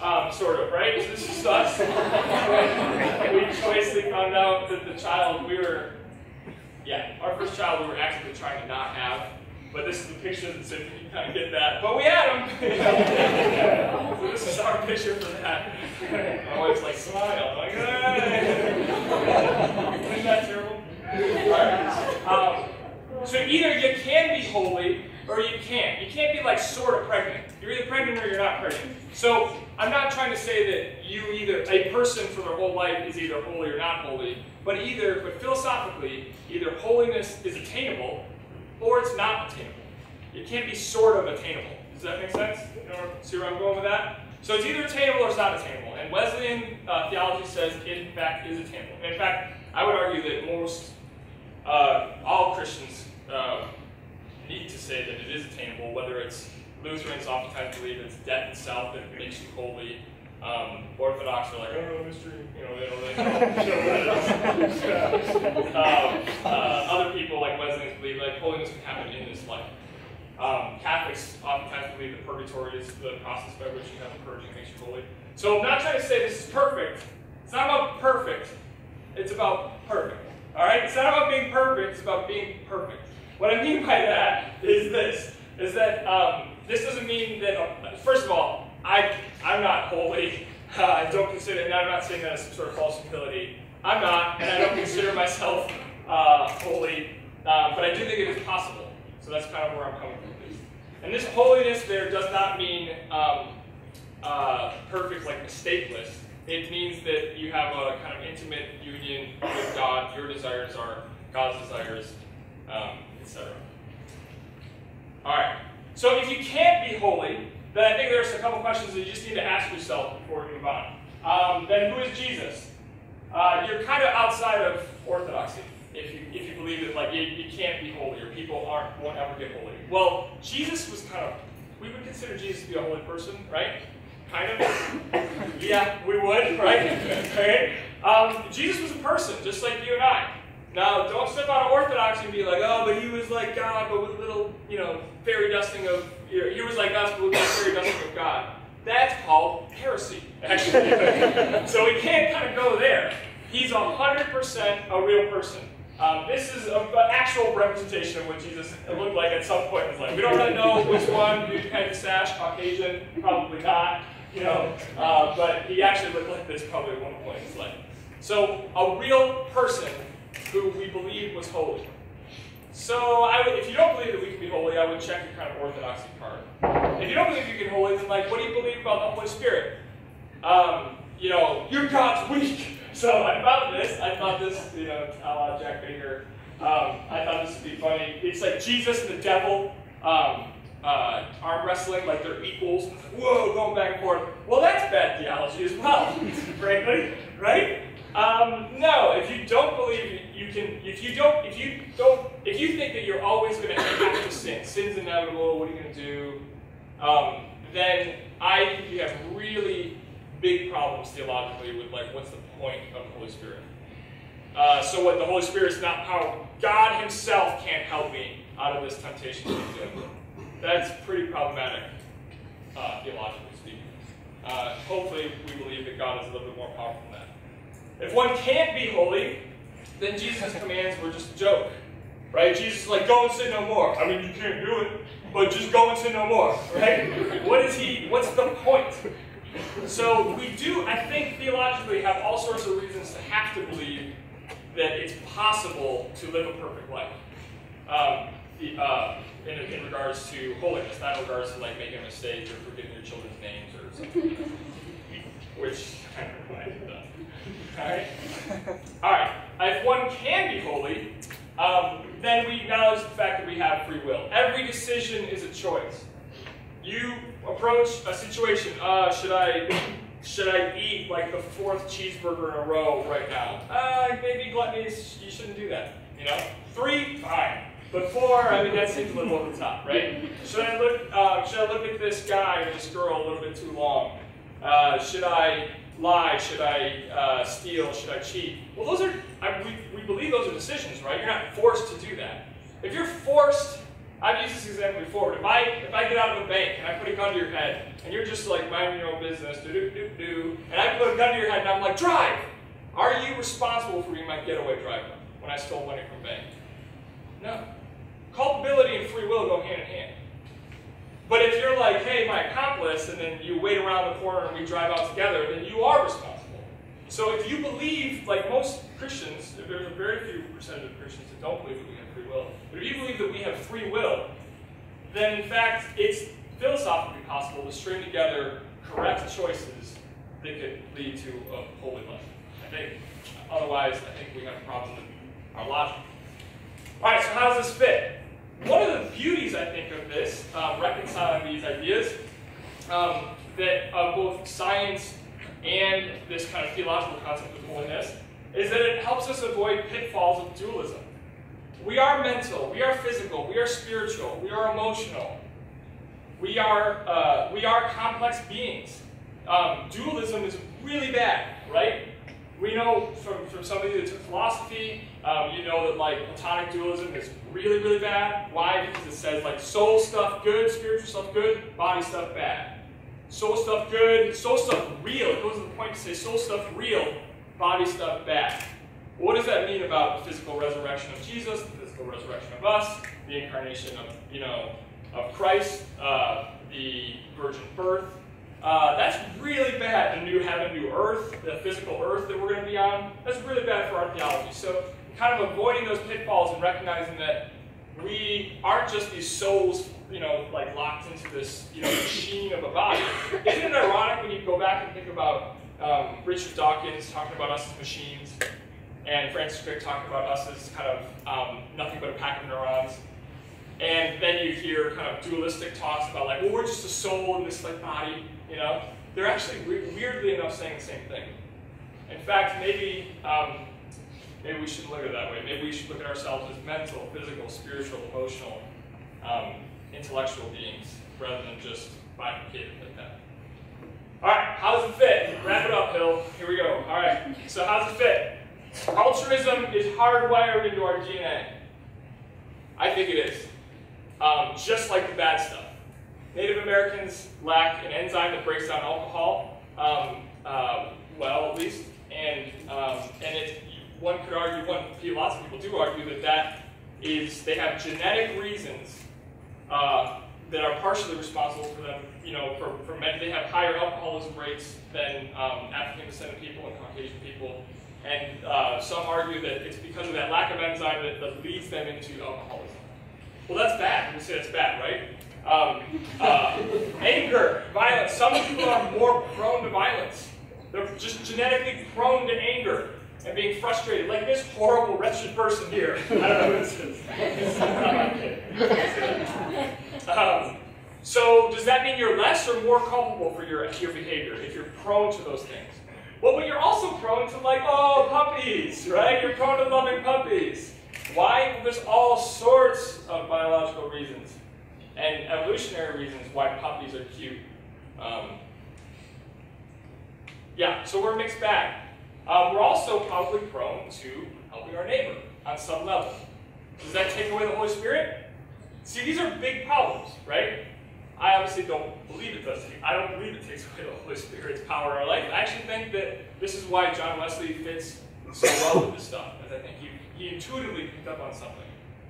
um, sort of, right? So this is us. *laughs* we joyously found out that the child we were, yeah, our first child we were actively trying to not have. But this is the picture that said you can kind of get that. But we had them. *laughs* so this is our picture for that. My wife's like, smile. I'm like, hey. Isn't that terrible? Um, so either you can be holy or you can't. You can't be like sort of pregnant. You're either pregnant or you're not pregnant. So I'm not trying to say that you either, a person for their whole life is either holy or not holy, but either, but philosophically, either holiness is attainable or it's not attainable. It can't be sort of attainable. Does that make sense? You know, see where I'm going with that? So it's either attainable or it's not attainable. And Wesleyan uh, theology says it, in fact, is attainable. And in fact, I would argue that most, uh, all Christians uh, need to say that it is attainable, whether it's Lutherans oftentimes believe it's death itself that makes you holy. Um, Orthodox are like, oh, no, mystery, you know, they don't know. *laughs* um, uh, other people like Wesleyans believe like holiness can happen in this life. Um, Catholics oftentimes believe that purgatory is the process by which you have a purging makes you holy. So I'm not trying to say this is perfect. It's not about perfect. It's about perfect. All right? It's not about being perfect. It's about being perfect. What I mean by that is this: is that um, this doesn't mean that. Uh, first of all, I I'm not holy. Uh, *laughs* I don't consider, and I'm not saying that as some sort of false humility. I'm not, and I don't consider *laughs* myself uh, holy. Um, but I do think it is possible. So that's kind of where I'm coming from. And this holiness there does not mean um, uh, perfect, like mistakeless. It means that you have a kind of intimate union with God. Your desires are God's desires, um, etc. All right. So if you can't be holy, then I think there's a couple questions that you just need to ask yourself before we move on. Um, then who is Jesus? Uh, you're kind of outside of orthodoxy if you if you believe that like you, you can't be holy or people aren't won't ever get holy. Well, Jesus was kind of we would consider Jesus to be a holy person, right? Kind of. *laughs* yeah, we would, right? okay. Um, Jesus was a person, just like you and I. Now, don't step out of orthodoxy and be like, oh, but he was like God, but with a little, you know, fairy dusting of, like us, but with fairy dusting of God. That's called heresy, actually. *laughs* so we can't kind of go there. He's 100% a real person. Um, this is an actual representation of what Jesus looked like at some point in his life. We don't really know which one, dude kind of sash, Caucasian, probably not, you know, uh, but he actually looked like this probably at one point in his life. So a real person who we believe was holy. So I would, if you don't believe that we can be holy, I would check your kind of orthodoxy card. If you don't believe you can be holy, then like, what do you believe about the Holy Spirit? Um, you know, your God's weak. *laughs* So I thought this. I thought this, you know, a la Jack Baker. Um, I thought this would be funny. It's like Jesus and the devil um, uh, arm wrestling, like they're equals. Whoa, going back and forth. Well, that's bad theology as well, *laughs* frankly, right? Um, no, if you don't believe you can, if you don't, if you don't, if you think that you're always going to have to sin, sin's inevitable. What are you going to do? Um, then I think you have really big problems theologically with like, what's the point of the Holy Spirit? Uh, so what the Holy Spirit is not powerful. God Himself can't help me out of this temptation. That's pretty problematic. uh, theologically speaking. Uh, hopefully, we believe that God is a little bit more powerful. If one can't be holy, then Jesus' commands were just a joke. Right? Jesus is like, go and sin no more. I mean, you can't do it, but just go and sin no more. Right? What is he, what's the point? So we do, I think, theologically have all sorts of reasons to have to believe that it's possible to live a perfect life. Um, the, uh, in, in regards to holiness, not in regards to like making a mistake or forgetting your children's names or something. *laughs* Which I don't know why I did that. Alright? *laughs* Alright. If one can be holy, um, then we acknowledge the fact that we have free will. Every decision is a choice. You approach a situation, uh, should I should I eat like the fourth cheeseburger in a row right now? Uh, maybe gluttony, you shouldn't do that. You know? Three, fine. But four, I mean, that seems a little over the top, right? *laughs* Should I look, uh, should I look at this guy or this girl a little bit too long? Uh, should I lie? Should I uh, steal? Should I cheat? Well, those are, I, we, we believe those are decisions, right? You're not forced to do that. If you're forced, I've used this example before, if I, if I get out of a bank and I put a gun to your head, and you're just like minding your own business, do do do do, and I put a gun to your head and I'm like, drive! Are you responsible for being my getaway driver when I stole money from bank? No. Culpability and free will go hand in hand. But if you're like, hey, my accomplice, and then you wait around the corner and we drive out together, then you are responsible. So if you believe, like most Christians, there's a very few percentage of Christians that don't believe that we have free will, but if you believe that we have free will, then in fact it's philosophically possible to string together correct choices that could lead to a holy life. I think otherwise I think we have a problem with our logic. Alright, so how does this fit? One of the beauties, I think, of this, um, reconciling these ideas, um, that of both science and this kind of theological concept of holiness, is that it helps us avoid pitfalls of dualism. We are mental, we are physical, we are spiritual, we are emotional. We are, uh, we are complex beings. Um, dualism is really bad, right? We know from, from somebody that took philosophy, um, you know that like Platonic dualism is really, really bad. Why? Because it says like soul stuff good, spiritual stuff good, body stuff bad. Soul stuff good, soul stuff real. It goes to the point to say soul stuff real, body stuff bad. What does that mean about the physical resurrection of Jesus, the physical resurrection of us, the incarnation of, you know, of Christ, uh, the virgin birth, uh, that's really bad. The new heaven, new earth, the physical earth that we're going to be on, that's really bad for our theology. So, kind of avoiding those pitfalls and recognizing that we aren't just these souls, you know, like locked into this, you know, machine of a body. Isn't it ironic when you go back and think about um, Richard Dawkins talking about us as machines, and Francis Crick talking about us as kind of um, nothing but a pack of neurons? And then you hear kind of dualistic talks about like, well, we're just a soul in this like body. You know, they're actually weirdly enough saying the same thing. In fact, maybe um, maybe we shouldn't look at it that way. Maybe we should look at ourselves as mental, physical, spiritual, emotional, um, intellectual beings rather than just bifurcated like that. All right, how does it fit? Wrap it up, Hill. Here we go. All right, so how does it fit? Altruism is hardwired into our DNA. I think it is. Um, just like the bad stuff. Native Americans lack an enzyme that breaks down alcohol, um, uh, well, at least, and um, and it, one could argue, one lots of people do argue that that is they have genetic reasons uh, that are partially responsible for them. You know, for, for men, they have higher alcoholism rates than um, African descendant people and Caucasian people, and uh, some argue that it's because of that lack of enzyme that, that leads them into alcoholism. Well, that's bad. We say that's bad, right? Um, uh, *laughs* anger, violence. Some people are more prone to violence. They're just genetically prone to anger and being frustrated, like this horrible, wretched person here. I don't know who this is. *laughs* um, so, does that mean you're less or more culpable for your, your behavior if you're prone to those things? Well, but you're also prone to, like, oh, puppies, right? You're prone to loving puppies. Why? There's all sorts of biological reasons and evolutionary reasons why puppies are cute. Um, yeah, so we're mixed bag. Um, we're also probably prone to helping our neighbor on some level. Does that take away the Holy Spirit? See, these are big problems, right? I obviously don't believe it does. I don't believe it takes *laughs* away the Holy Spirit's power in our life. I actually think that this is why John Wesley fits so well with this stuff, because I think he, he intuitively picked up on something.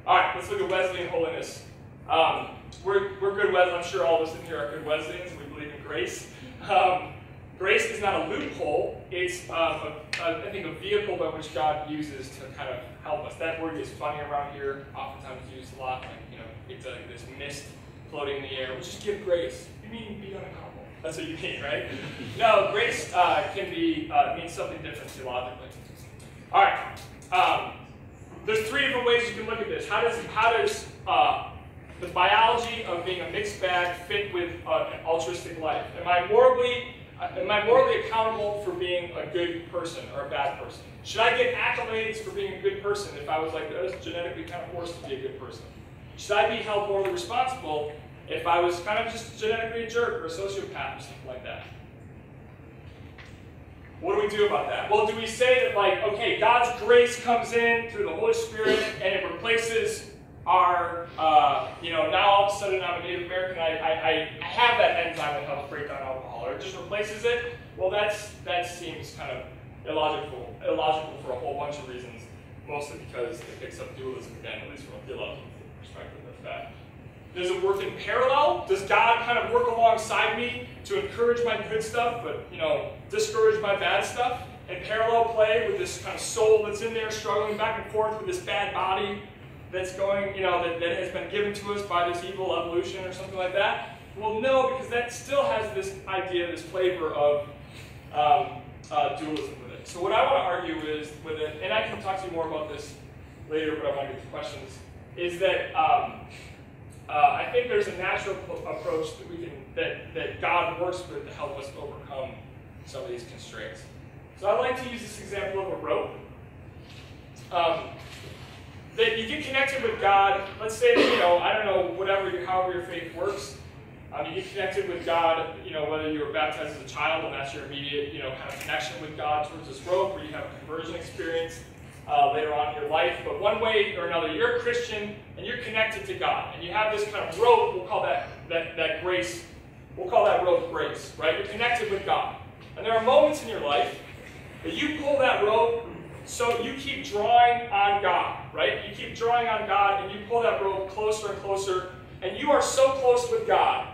All right, let's look at Wesleyan holiness. Um, we're, we're good Wesleyans. I'm sure all of us in here are good Wesleyans. We believe in grace. *laughs* Um, grace is not a loophole. It's, um, a, a, I think, a vehicle by which God uses to kind of help us. That word is funny around here. Oftentimes used a lot. Like, you know, it's a, this mist floating in the air. We just give grace. You mean be unaccountable? That's what you mean, right? *laughs* no, grace uh, can be uh, mean something different theologically. All right. Um, there's three different ways you can look at this. How does how does uh, the biology of being a mixed bag fit with uh, an altruistic life? Am I morally am I morally accountable for being a good person or a bad person? Should I get accolades for being a good person if I was like oh, was genetically kind of forced to be a good person? Should I be held morally responsible if I was kind of just genetically a jerk or a sociopath or something like that? What do we do about that? Well, do we say that, like, okay, God's grace comes in through the Holy Spirit and it replaces our, uh, you know, now all of a sudden I'm a Native American, I, I, I have that enzyme that helps break down alcohol, or it just replaces it? Well, that's that seems kind of illogical, illogical for a whole bunch of reasons, mostly because it picks up dualism again, at least from a theological perspective, that's bad. Does it work in parallel? Does God kind of work alongside me to encourage my good stuff, but you know, discourage my bad stuff? And parallel play with this kind of soul that's in there struggling back and forth with this bad body that's going, you know, that, that has been given to us by this evil evolution or something like that? Well, no, because that still has this idea, this flavor of um, uh, dualism with it. So what I want to argue is with it, and I can talk to you more about this later, but I want to get to questions, is that um, uh, I think there's a natural approach that we can that, that God works with to help us overcome some of these constraints. So I like to use this example of a rope. Um, that you get connected with God. Let's say that, you know, I don't know, whatever, however your faith works. Um, you get connected with God, you know, whether you were baptized as a child and that's your immediate, you know, kind of connection with God towards this rope, or you have a conversion experience uh, later on in your life. But one way or another, you're a Christian and you're connected to God. And you have this kind of rope, we'll call that, that, that grace, we'll call that rope grace, right? You're connected with God. And there are moments in your life that you pull that rope so you keep drawing on God, right? You keep drawing on God and you pull that rope closer and closer. And you are so close with God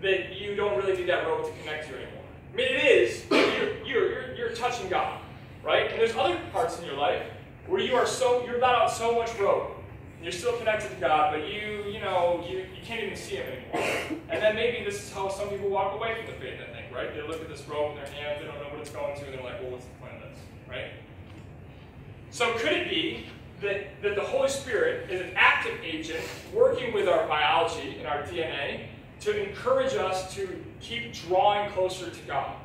that you don't really need that rope to connect you anymore. I mean, it is, you're, you're, you're, touching God right? And there's other parts in your life where you are so you're not on so much rope. And you're still connected to God, but you, you know, you, you can't even see Him anymore. And then maybe this is how some people walk away from the faith, I think, right? They look at this rope in their hands, they don't know what it's going to, and they're like, well, what's the point of this, right? So could it be that, that the Holy Spirit is an active agent working with our biology and our DNA to encourage us to keep drawing closer to God?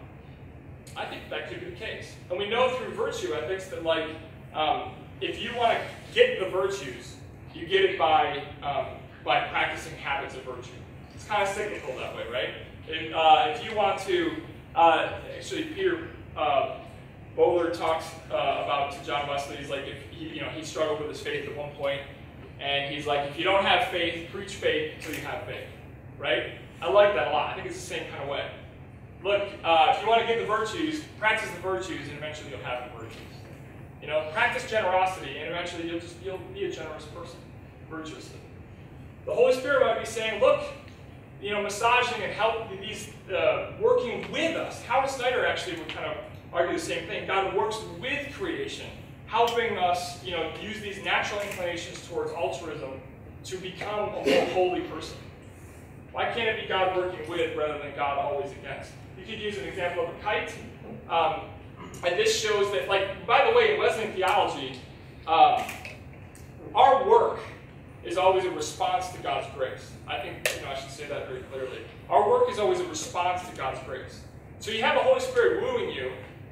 I think that could be the case. And we know through virtue ethics that, like, um, if you want to get the virtues, you get it by um, by practicing habits of virtue. It's kind of cyclical that way, right? If, uh, if you want to, uh, actually, Peter uh, Böhler talks uh, about to John Wesley. He's like, if he, you know, he struggled with his faith at one point, and he's like, if you don't have faith, preach faith until you have faith, right? I like that a lot. I think it's the same kind of way look, uh, if you want to get the virtues, practice the virtues, and eventually you'll have the virtues. You know, practice generosity, and eventually you'll just you'll be a generous person, virtuously. The Holy Spirit might be saying, look, you know, massaging and help these uh, working with us. Howard Snyder actually would kind of argue the same thing. God works with creation, helping us, you know, use these natural inclinations towards altruism to become a more holy person. Why can't it be God working with rather than God always against? You could use an example of a kite. Um, and this shows that, like, by the way, in Wesleyan theology, um, our work is always a response to God's grace. I think you know, I should say that very clearly. Our work is always a response to God's grace. So you have the Holy Spirit wooing you,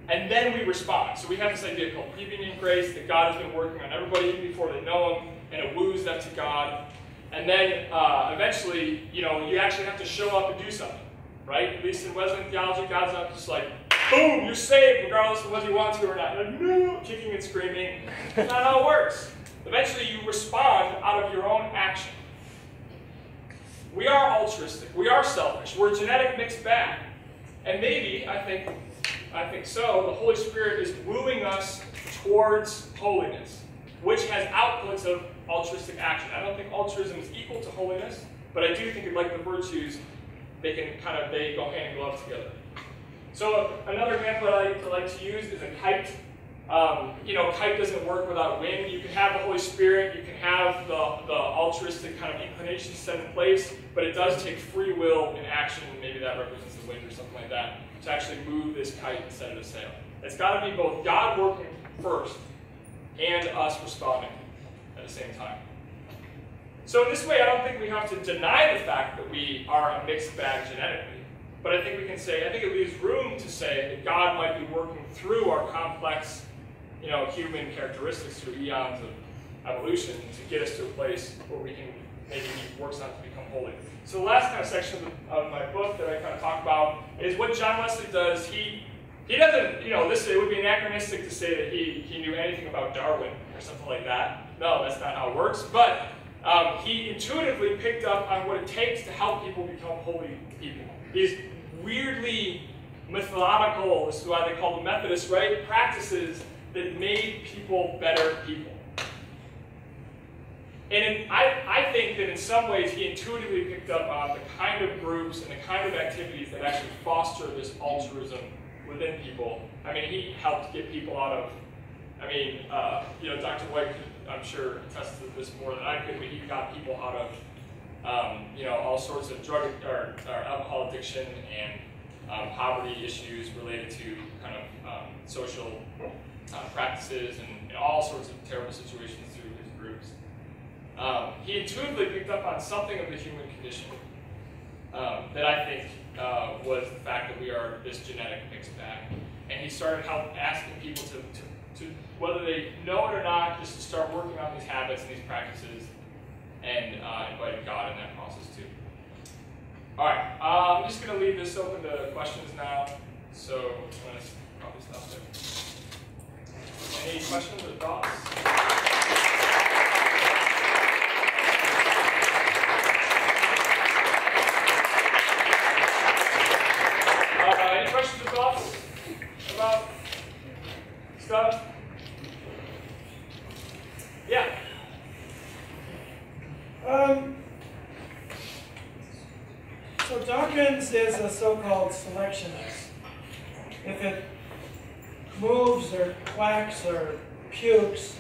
and then we respond. So we have this idea called prevenient grace that God has been working on everybody even before they know Him, and it woos them to God. And then uh, eventually, you know, you actually have to show up and do something right? At least in Wesleyan theology, God's not just like, boom, you're saved, regardless of whether you want to or not. Like, no, kicking and screaming. That's not how it works. Eventually, you respond out of your own action. we are altruistic, we are selfish, we're a genetic mixed bag. And maybe, I think, I think so, the Holy Spirit is wooing us towards holiness, which has outputs of altruistic action. I don't think altruism is equal to holiness, but I do think like the virtues, they can kind of, they go hand in glove together. So another example I like to, like to use is a kite. Um, you know, kite doesn't work without wind. You can have the Holy Spirit, you can have the, the altruistic kind of inclination set in place, but it does take free will in action, maybe that represents the wind or something like that, to actually move this kite and set it a sail. It's got to be both God working first and us responding at the same time. So in this way, I don't think we have to deny the fact that we are a mixed bag genetically, but I think we can say, I think it leaves room to say that God might be working through our complex you know, human characteristics through eons of evolution to get us to a place where we can maybe works on to become holy. So the last kind of section of my book that I kind of talk about is what John Wesley does. He he doesn't, you know, this it would be anachronistic to say that he, he knew anything about Darwin or something like that. No, that's not how it works. But um, he intuitively picked up on what it takes to help people become holy people. These weirdly methodical, this is why they call them Methodists, right? Practices that made people better people. And in, I, I think that in some ways he intuitively picked up on the kind of groups and the kind of activities that actually foster this altruism within people. I mean, he helped get people out of, I mean, uh, you know, Dr. White could, I'm sure, attest to this more than I could, but he got people out of, um, you know, all sorts of drug or, or alcohol addiction and um, poverty issues related to kind of um, social uh, practices and, and, all sorts of terrible situations. Um, he intuitively picked up on something of the human condition um, that I think uh, was the fact that we are this genetic mixed bag. And he started help asking people to, to, to, whether they know it or not, just to start working on these habits and these practices and uh, inviting God in that process too. All right, uh, I'm just going to leave this open to questions now. So I'm going to probably stop there. Any questions or thoughts? stuff? Yeah. Um, so Dawkins is a so-called selectionist. If it moves or quacks or pukes,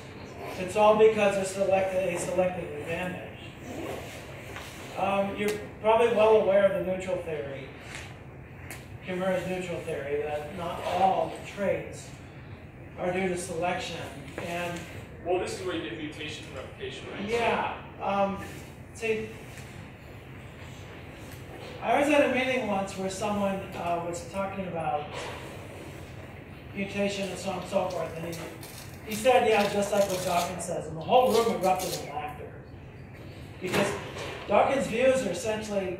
it's all because it's selected a selective advantage. Um, you're probably well aware of the neutral theory, Kimura's neutral theory, that not all traits are due to selection. And well, this is where you get mutation and replication, right? Yeah. Um, see, I was at a meeting once where someone uh, was talking about mutation and so on and so forth, and he, he said, yeah, just like what Dawkins says, and the whole room erupted in laughter. Because Dawkins' views are essentially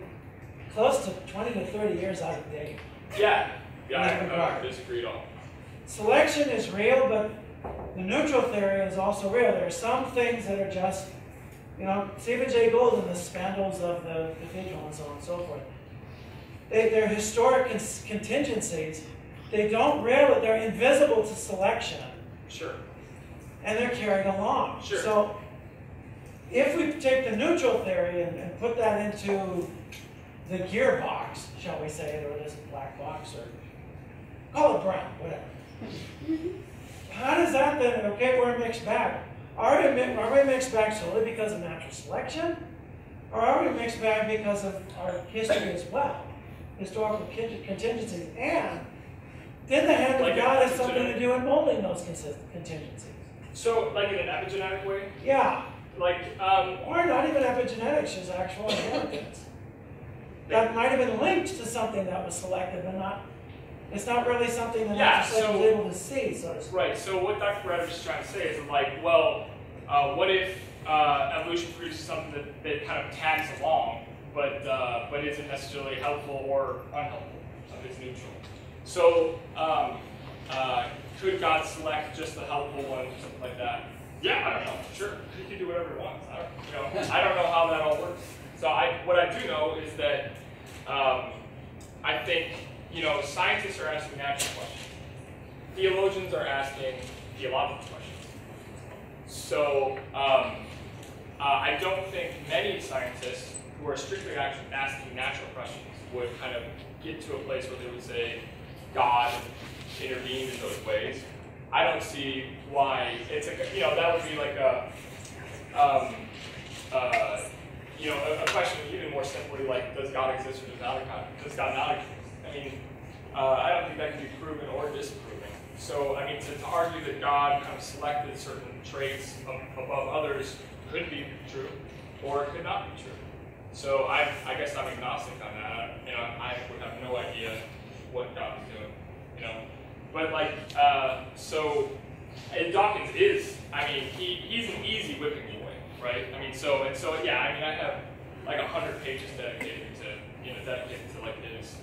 close to 20 to 30 years out of date. Yeah, yeah, I, I disagree at all. Selection is real, but the neutral theory is also real. There are some things that are just, you know, Stephen Jay Gould and the spandrels of the cathedral and so on and so forth. They, they're historic contingencies. They don't really, they're invisible to selection. Sure. And they're carried along. Sure. So if we take the neutral theory and, and put that into the gearbox, shall we say, or this black box, or call it brown, whatever. Mm-hmm. How does that then, okay, we're a mixed bag. Are we, are we mixed bag solely because of natural selection? Or are we a mixed bag because of our history as well? Historical contingencies. And then the hand like of God has something to do in molding those contingencies? So, like in an epigenetic way? Yeah. Like, um, or not even epigenetics, just actual inheritance. *laughs* that might have been linked to something that was selected, but not it's not really something that yeah, so, was able to see, so to speak. Right, so what Dr. Brad is trying to say is like, well, uh, what if uh, evolution produces something that, that kind of tags along, but, uh, but isn't necessarily helpful or unhelpful, It's neutral. So um, uh, could God select just the helpful one or something like that? Yeah, I don't know, sure. He can do whatever he wants. I don't, you know, I don't know how that all works. So I, what I do know is that um, I think you know scientists are asking natural questions. Theologians are asking theological questions. So um, uh, I don't think many scientists who are strictly asking natural questions would kind of get to a place where they would say God intervened in those ways. I don't see why it's a you know that would be like a um, uh, you know a, a question even more simply like does God exist or does God does God not exist? I mean uh, I don't think that can be proven or disproven. So I mean to, to argue that God kind of selected certain traits ab- above others could be true or could not be true. So I, I guess I'm agnostic on that. I, you know, I would have no idea what God is doing. You know, but like, uh, so and Dawkins is. I mean, he, he's an easy whipping boy, right? I mean, so and so yeah. I mean, I have like a hundred pages dedicated to you know dedicated to like his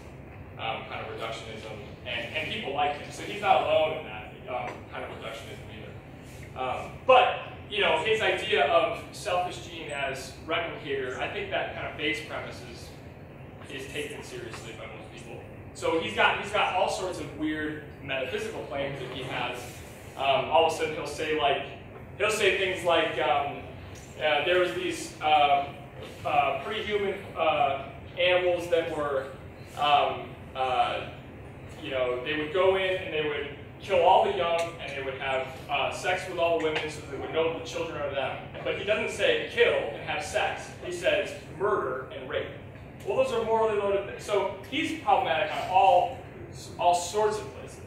um, kind of reductionism, and and people like him. So he's not alone in that um, kind of reductionism either. Um, but you know, his idea of selfish gene as replicator, I think that kind of base premise is, is taken seriously by most people. So he's got he's got all sorts of weird metaphysical claims that he has. Um, all of a sudden, he'll say like he'll say things like um, uh, there was these uh, uh, pre-human uh, animals that were um, uh, you know they would go in and they would kill all the young and they would have uh, sex with all the women so they would know the children are them. But he doesn't say kill and have sex. He says murder and rape. Well, those are morally loaded things. So he's problematic on all, all sorts of places.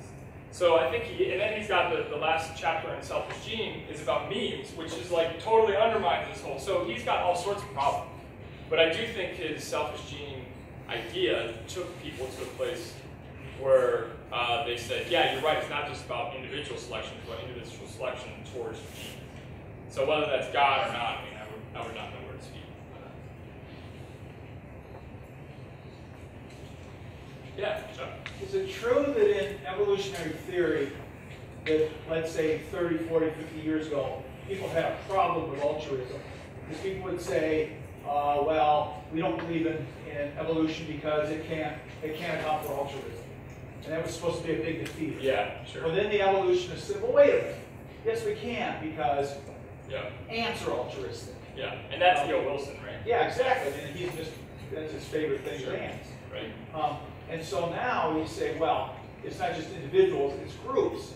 So I think he, and then he's got the, the last chapter in Selfish Gene is about memes, which is like totally undermines this whole. So he's got all sorts of problems. But I do think his Selfish Gene idea took people to a place where uh, they said, yeah, you're right, it's not just about individual selection, but individual selection towards genes. So whether that's God or not, I mean, I would, I would not know where to speak. Yeah, Chuck. Is it true that in evolutionary theory, that let's say 30, 40, 50 years ago, people had a problem with altruism? Because people would say, uh, well, we don't believe in, in evolution because it can't, it can't account for altruism. And that was supposed to be a big defeat. Yeah, sure. Well, then the evolutionists said, well, wait a minute. Yes, we can because Yeah, ants are altruistic. yeah. And that's E.O. Wilson, right? Yeah, exactly. And he's just, that's his favorite thing, Sure. ants. Right. Um, and so now you say, well, it's not just individuals, it's groups.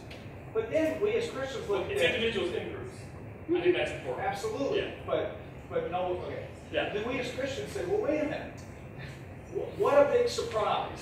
But then we as Christians Look, look it's at individuals in groups. I think that's important. absolutely, Yeah. but but no, okay. Yeah. Then we as Christians say, well, wait a minute. What a big surprise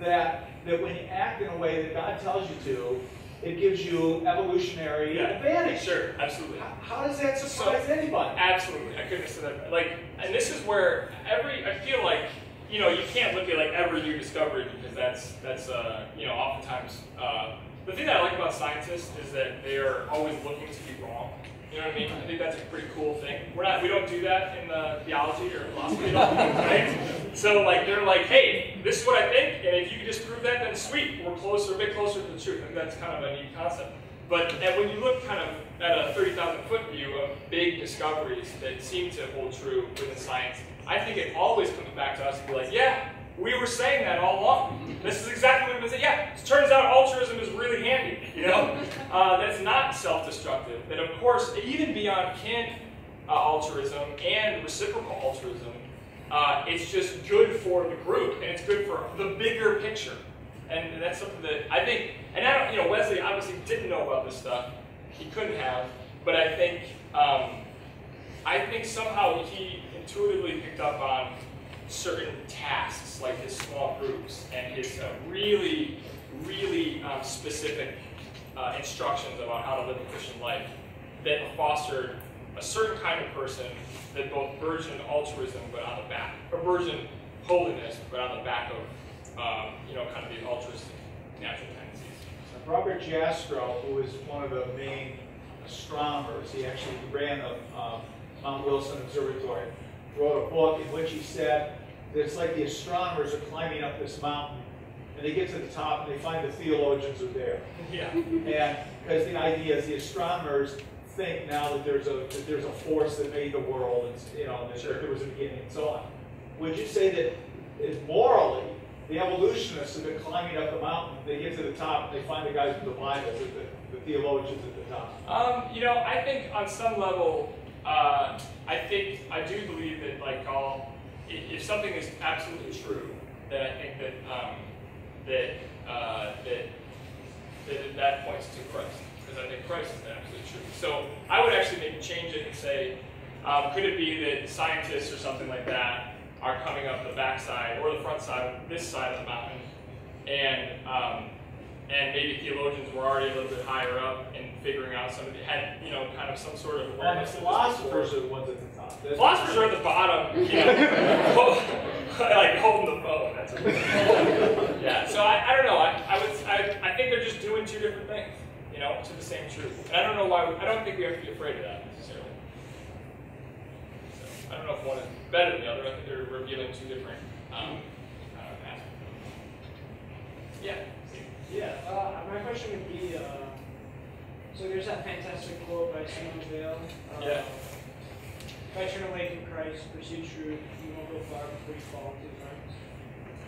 that that when you act in a way that God tells you to, it gives you evolutionary Yeah. advantage. Sure, absolutely. How, how does that surprise anybody? Absolutely, I couldn't have said that. Like, and this is where every I feel like you know you can't look at like every new discovery because that's that's uh, you know oftentimes uh, the thing that I like about scientists is that they are always looking to be wrong. You know what I mean? I think that's a pretty cool thing. We're not we don't do that in the theology or philosophy, *laughs* right? So like they're like, hey, this is what I think, and if you can just prove that, then sweet, we're closer, a bit closer to the truth. Think that's kind of a neat concept. But and when you look kind of at a 30,000 foot view of big discoveries that seem to hold true within science, I think it always comes back to us and be like, yeah, we were saying that all along. This is exactly what we've been saying. Yeah, it turns out altruism is really handy. You know, *laughs* uh, that's not self-destructive. That of course, even beyond kin uh, altruism and reciprocal altruism, uh, it's just good for the group and it's good for the bigger picture. And that's something that I think, and I don't, you know, Wesley obviously didn't know about this stuff. He couldn't have, but I think, um, I think somehow he intuitively picked up on certain tasks, like his small groups and his uh, really, really um, specific uh, instructions about how to live a Christian life that fostered a certain kind of person that both burgeoned altruism but on the back, or burgeoned holiness but on the back of, um, you know, kind of these altruistic natural tendencies. Robert Jastrow, who was one of the main astronomers, he actually ran the um, Mount Wilson Observatory, wrote a book in which he said that it's like the astronomers are climbing up this mountain, and they get to the top and they find the theologians are there. Yeah. And because the idea is the astronomers think now that there's a that there's a force that made the world, and you know that Sure. there was a beginning and so on. would you say that morally, the evolutionists have been climbing up the mountain, they get to the top, and they find the guys with the Bible, the, the, the theologians at the top? Um, you know, I think on some level, uh, I think I do believe that like all, if, if something is absolutely true, then I think that um, that, uh, that that that points to Christ, because I think Christ is the absolute truth. So I would actually maybe change it and say, um, could it be that scientists or something like that are coming up the backside or the front side, this side of the mountain, and um, and maybe theologians were already a little bit higher up and figuring out some of the had you know kind of some sort of And awareness. the of this before. philosophers are the ones at the top. That's- Philosophers are at the bottom, you know, *laughs* *laughs* like holding the phone. That's *laughs* yeah. So I, I don't know. I, I would I, I think they're just doing two different things, you know, to the same truth. And I don't know why. I don't think we have to be afraid of that necessarily. So I don't know if one is better than the other. I think they're revealing two different um, uh, aspects. Yeah. Yeah, uh, my question would be, uh, so there's that fantastic quote by Simone Weil. Uh, Yeah. If I turn away from Christ, pursue truth, you won't go far before you fall into arms.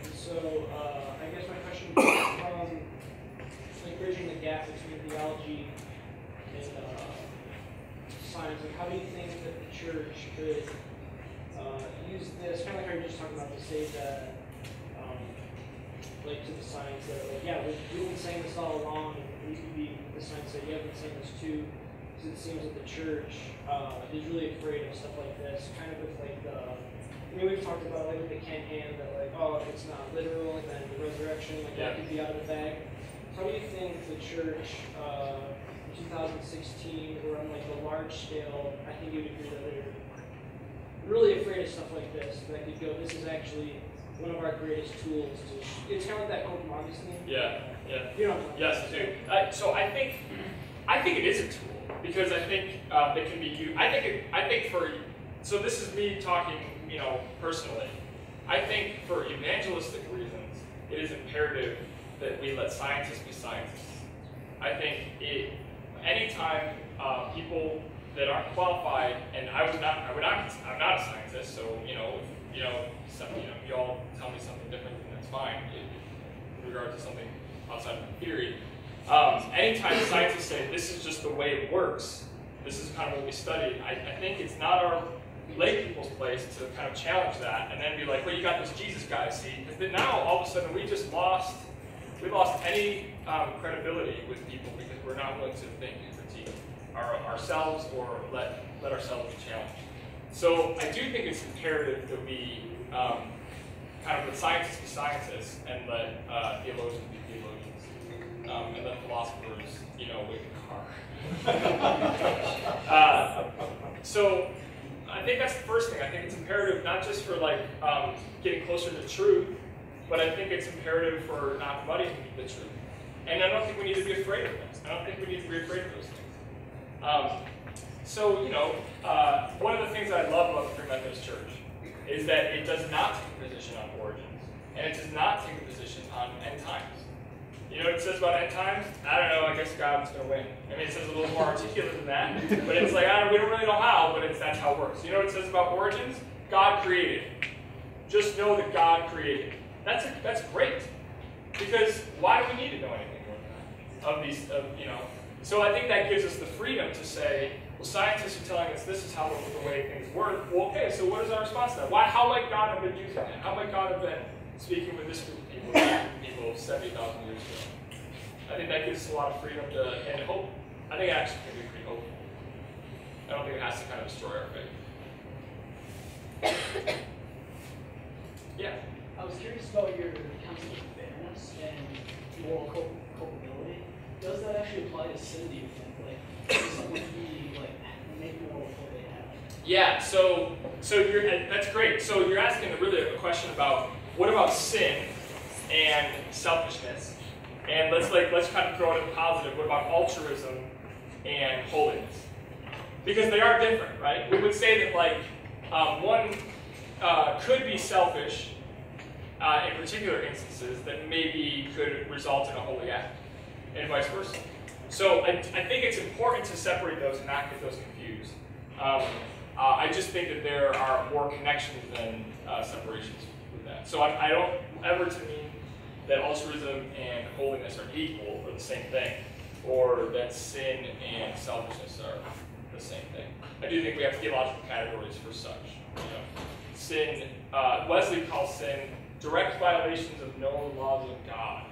And so, uh, I guess my question would be from, like, bridging the gap between theology and, uh, science, like, how do you think that the church could, uh, use this, kind of like how you were just talking about, to say that, um, like to the science that like, yeah, we've, we've been saying this all along, and we could be the science that you have been saying this too, because it seems that the church uh, is really afraid of stuff like this, kind of with like the, I mean, we've talked about like with the Ken Ham that like, oh, if it's not literal, then the resurrection, like Yeah. that could be out of the bag. How do you think the church, uh, in 2016, or on like a large scale, I think you would agree that they're really afraid of stuff like this, that could go, this is actually one of our greatest tools to, it's kind of like that from Augustine. Yeah. Yeah. You know Yes, I do. Uh, so I think, I think it is a tool because I think um, it can be used. I think, it, I think for, so this is me talking, you know, personally. I think for evangelistic reasons, it is imperative that we let scientists be scientists. I think it, anytime uh, people that aren't qualified, and I would not, I would not, I'm not a scientist, so you know, if, you know, some, you know, you all tell me something different, then that's fine. It, in regard to something outside of the theory. Um, anytime scientists say this is just the way it works, this is kind of what we studied, I, I think it's not our lay people's place to kind of challenge that and then be like, well, you got this Jesus guy, see? Because now all of a sudden we just lost, we lost any um, credibility with people because we're not willing to think and critique our, ourselves or let, let ourselves be challenged. So I do think it's imperative that we um, kind of let scientists be scientists and let uh, theologians be theologians, um, and let philosophers, you know, wait the car. *laughs* uh, so I think that's the first thing. I think it's imperative not just for like um, getting closer to truth, but I think it's imperative for not muddying the truth. And I don't think we need to be afraid of this. I don't think we need to be afraid of those things. Um, so, you know, uh, one of the things I love about the Free Methodist Church is that it does not take a position on origins, and it does not take a position on end times. You know what it says about end times? I don't know, I guess God's going to win. I mean, it says a little more articulate than that, but it's like, I don't, we don't really know how, but it's, that's how it works. You know what it says about origins? God created. Just know that God created. That's, a, that's great. Because why do we need to know anything more? Of these, of, you know. So I think that gives us the freedom to say, well, scientists are telling us this is how the way things work. Well, okay, so what is our response to that? Why, how might God have been using that? How might God have been speaking with this group of people, people 70,000 years ago? I think that gives us a lot of freedom to, and hope. I think it actually can be pretty hopeful. I don't think it has to kind of destroy our faith. *coughs* Yeah. I was curious about your concept of fairness and moral cul- culpability. Does that actually apply to sin, do you think? Like, someone be, like, make moral they have? Yeah, so so you're that's great. So you're asking really a question about what about sin and selfishness, and let's like let's kind of throw it in positive. What about altruism and holiness? Because they are different, right? We would say that like um, one uh, could be selfish uh, in particular instances that maybe could result in a holy act, and vice versa. So I, I think it's important to separate those and not get those confused. Um, Uh, I just think that there are more connections than uh, separations with that. So I, I don't ever to mean that altruism and holiness are equal or the same thing, or that sin and selfishness are the same thing. I do think we have theological categories for such. You know, sin. Uh, Wesley calls sin direct violations of known laws of God.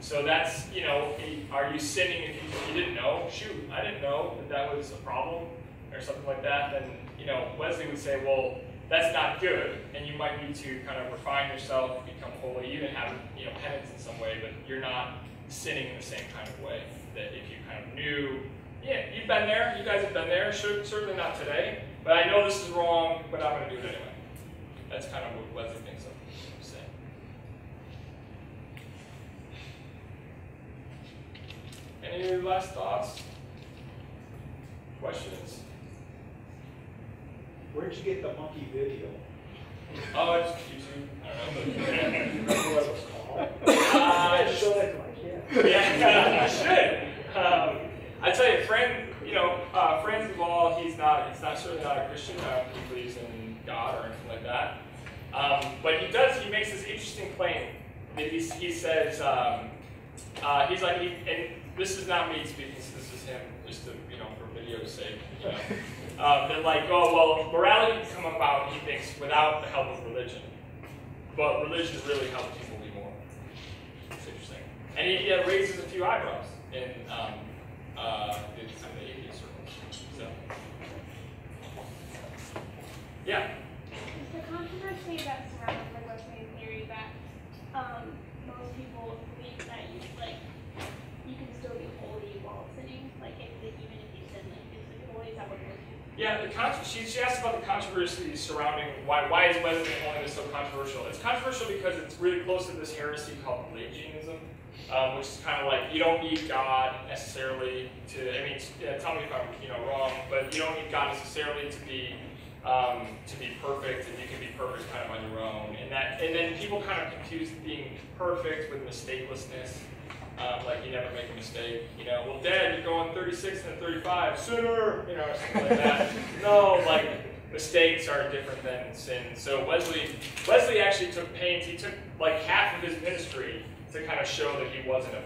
So that's, you know, are you sinning if you, you, didn't know? Shoot, I didn't know that that was a problem or something like that. Then, you know, Wesley would say, well, that's not good, and you might need to kind of refine yourself, become holy, even have, you know, penance in some way, but you're not sinning in the same kind of way that if you kind of knew, yeah, you've been there, you guys have been there, sure, certainly not today, but I know this is wrong, but I'm going to do it anyway. That's kind of what Wesley thinks of sin. Any last thoughts? Questions? Where'd you get the monkey video? Oh, it's YouTube. I don't know. *laughs* Remember what it was called? Uh, Show that to my kid. yeah, *laughs* you should. Um, I tell you, friend, you know, uh, Frans de Waal, he's not, he's not certainly not a Christian. Think he believes in God or anything like that. Um, but he does, he makes this interesting claim. That he, he says, um, uh, he's like, he, and this is not me speaking, this is him, just to, you know, for video's sake. You know. Um, that like, oh, well, morality can come about, he thinks, without the help of religion. But religion really helps people be moral. It's interesting. And he uh, raises a few eyebrows in um, uh, the, kind of the atheist circles. So, yeah. Is the controversy that surrounds the Wesleyan theory that um, most people believe that you like Yeah, the con- she, she asked about the controversy surrounding why why is Wesleyan holiness so controversial. It's controversial because it's really close to this heresy called Pelagianism, um, which is kind of like you don't need God necessarily to. I mean, yeah, tell me if I'm you know wrong, but you don't need God necessarily to be um, to be perfect, and you can be perfect kind of on your own. And that and then people kind of confuse being perfect with mistakelessness. Um, like you never make a mistake, you know. Well, Dad, you're going 36 and 35, sinner, you know, or something like that. *laughs* no, like mistakes are different than sin. So Wesley, Wesley actually took pains. He took like half of his ministry to kind of show that he wasn't a.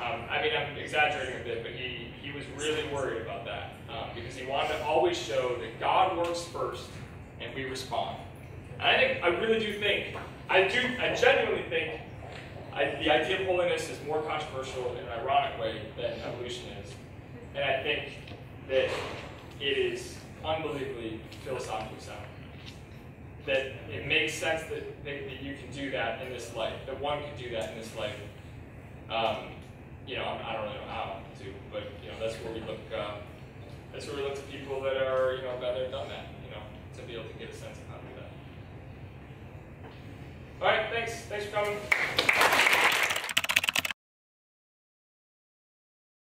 Um, I mean, I'm exaggerating a bit, but he he was really worried about that um, because he wanted to always show that God works first and we respond. And I think I really do think I do I genuinely think I, the idea of holiness is more controversial in an ironic way than evolution is. And I think that it is unbelievably philosophically sound. That it makes sense that, that, you can do that in this life, that one can do that in this life. Um, you know, I don't really know how to, but you know, that's where we look. Uh, that's where we look to people that are, you know, better done that. You know, to be able to get a sense all right, thanks. Thanks for coming.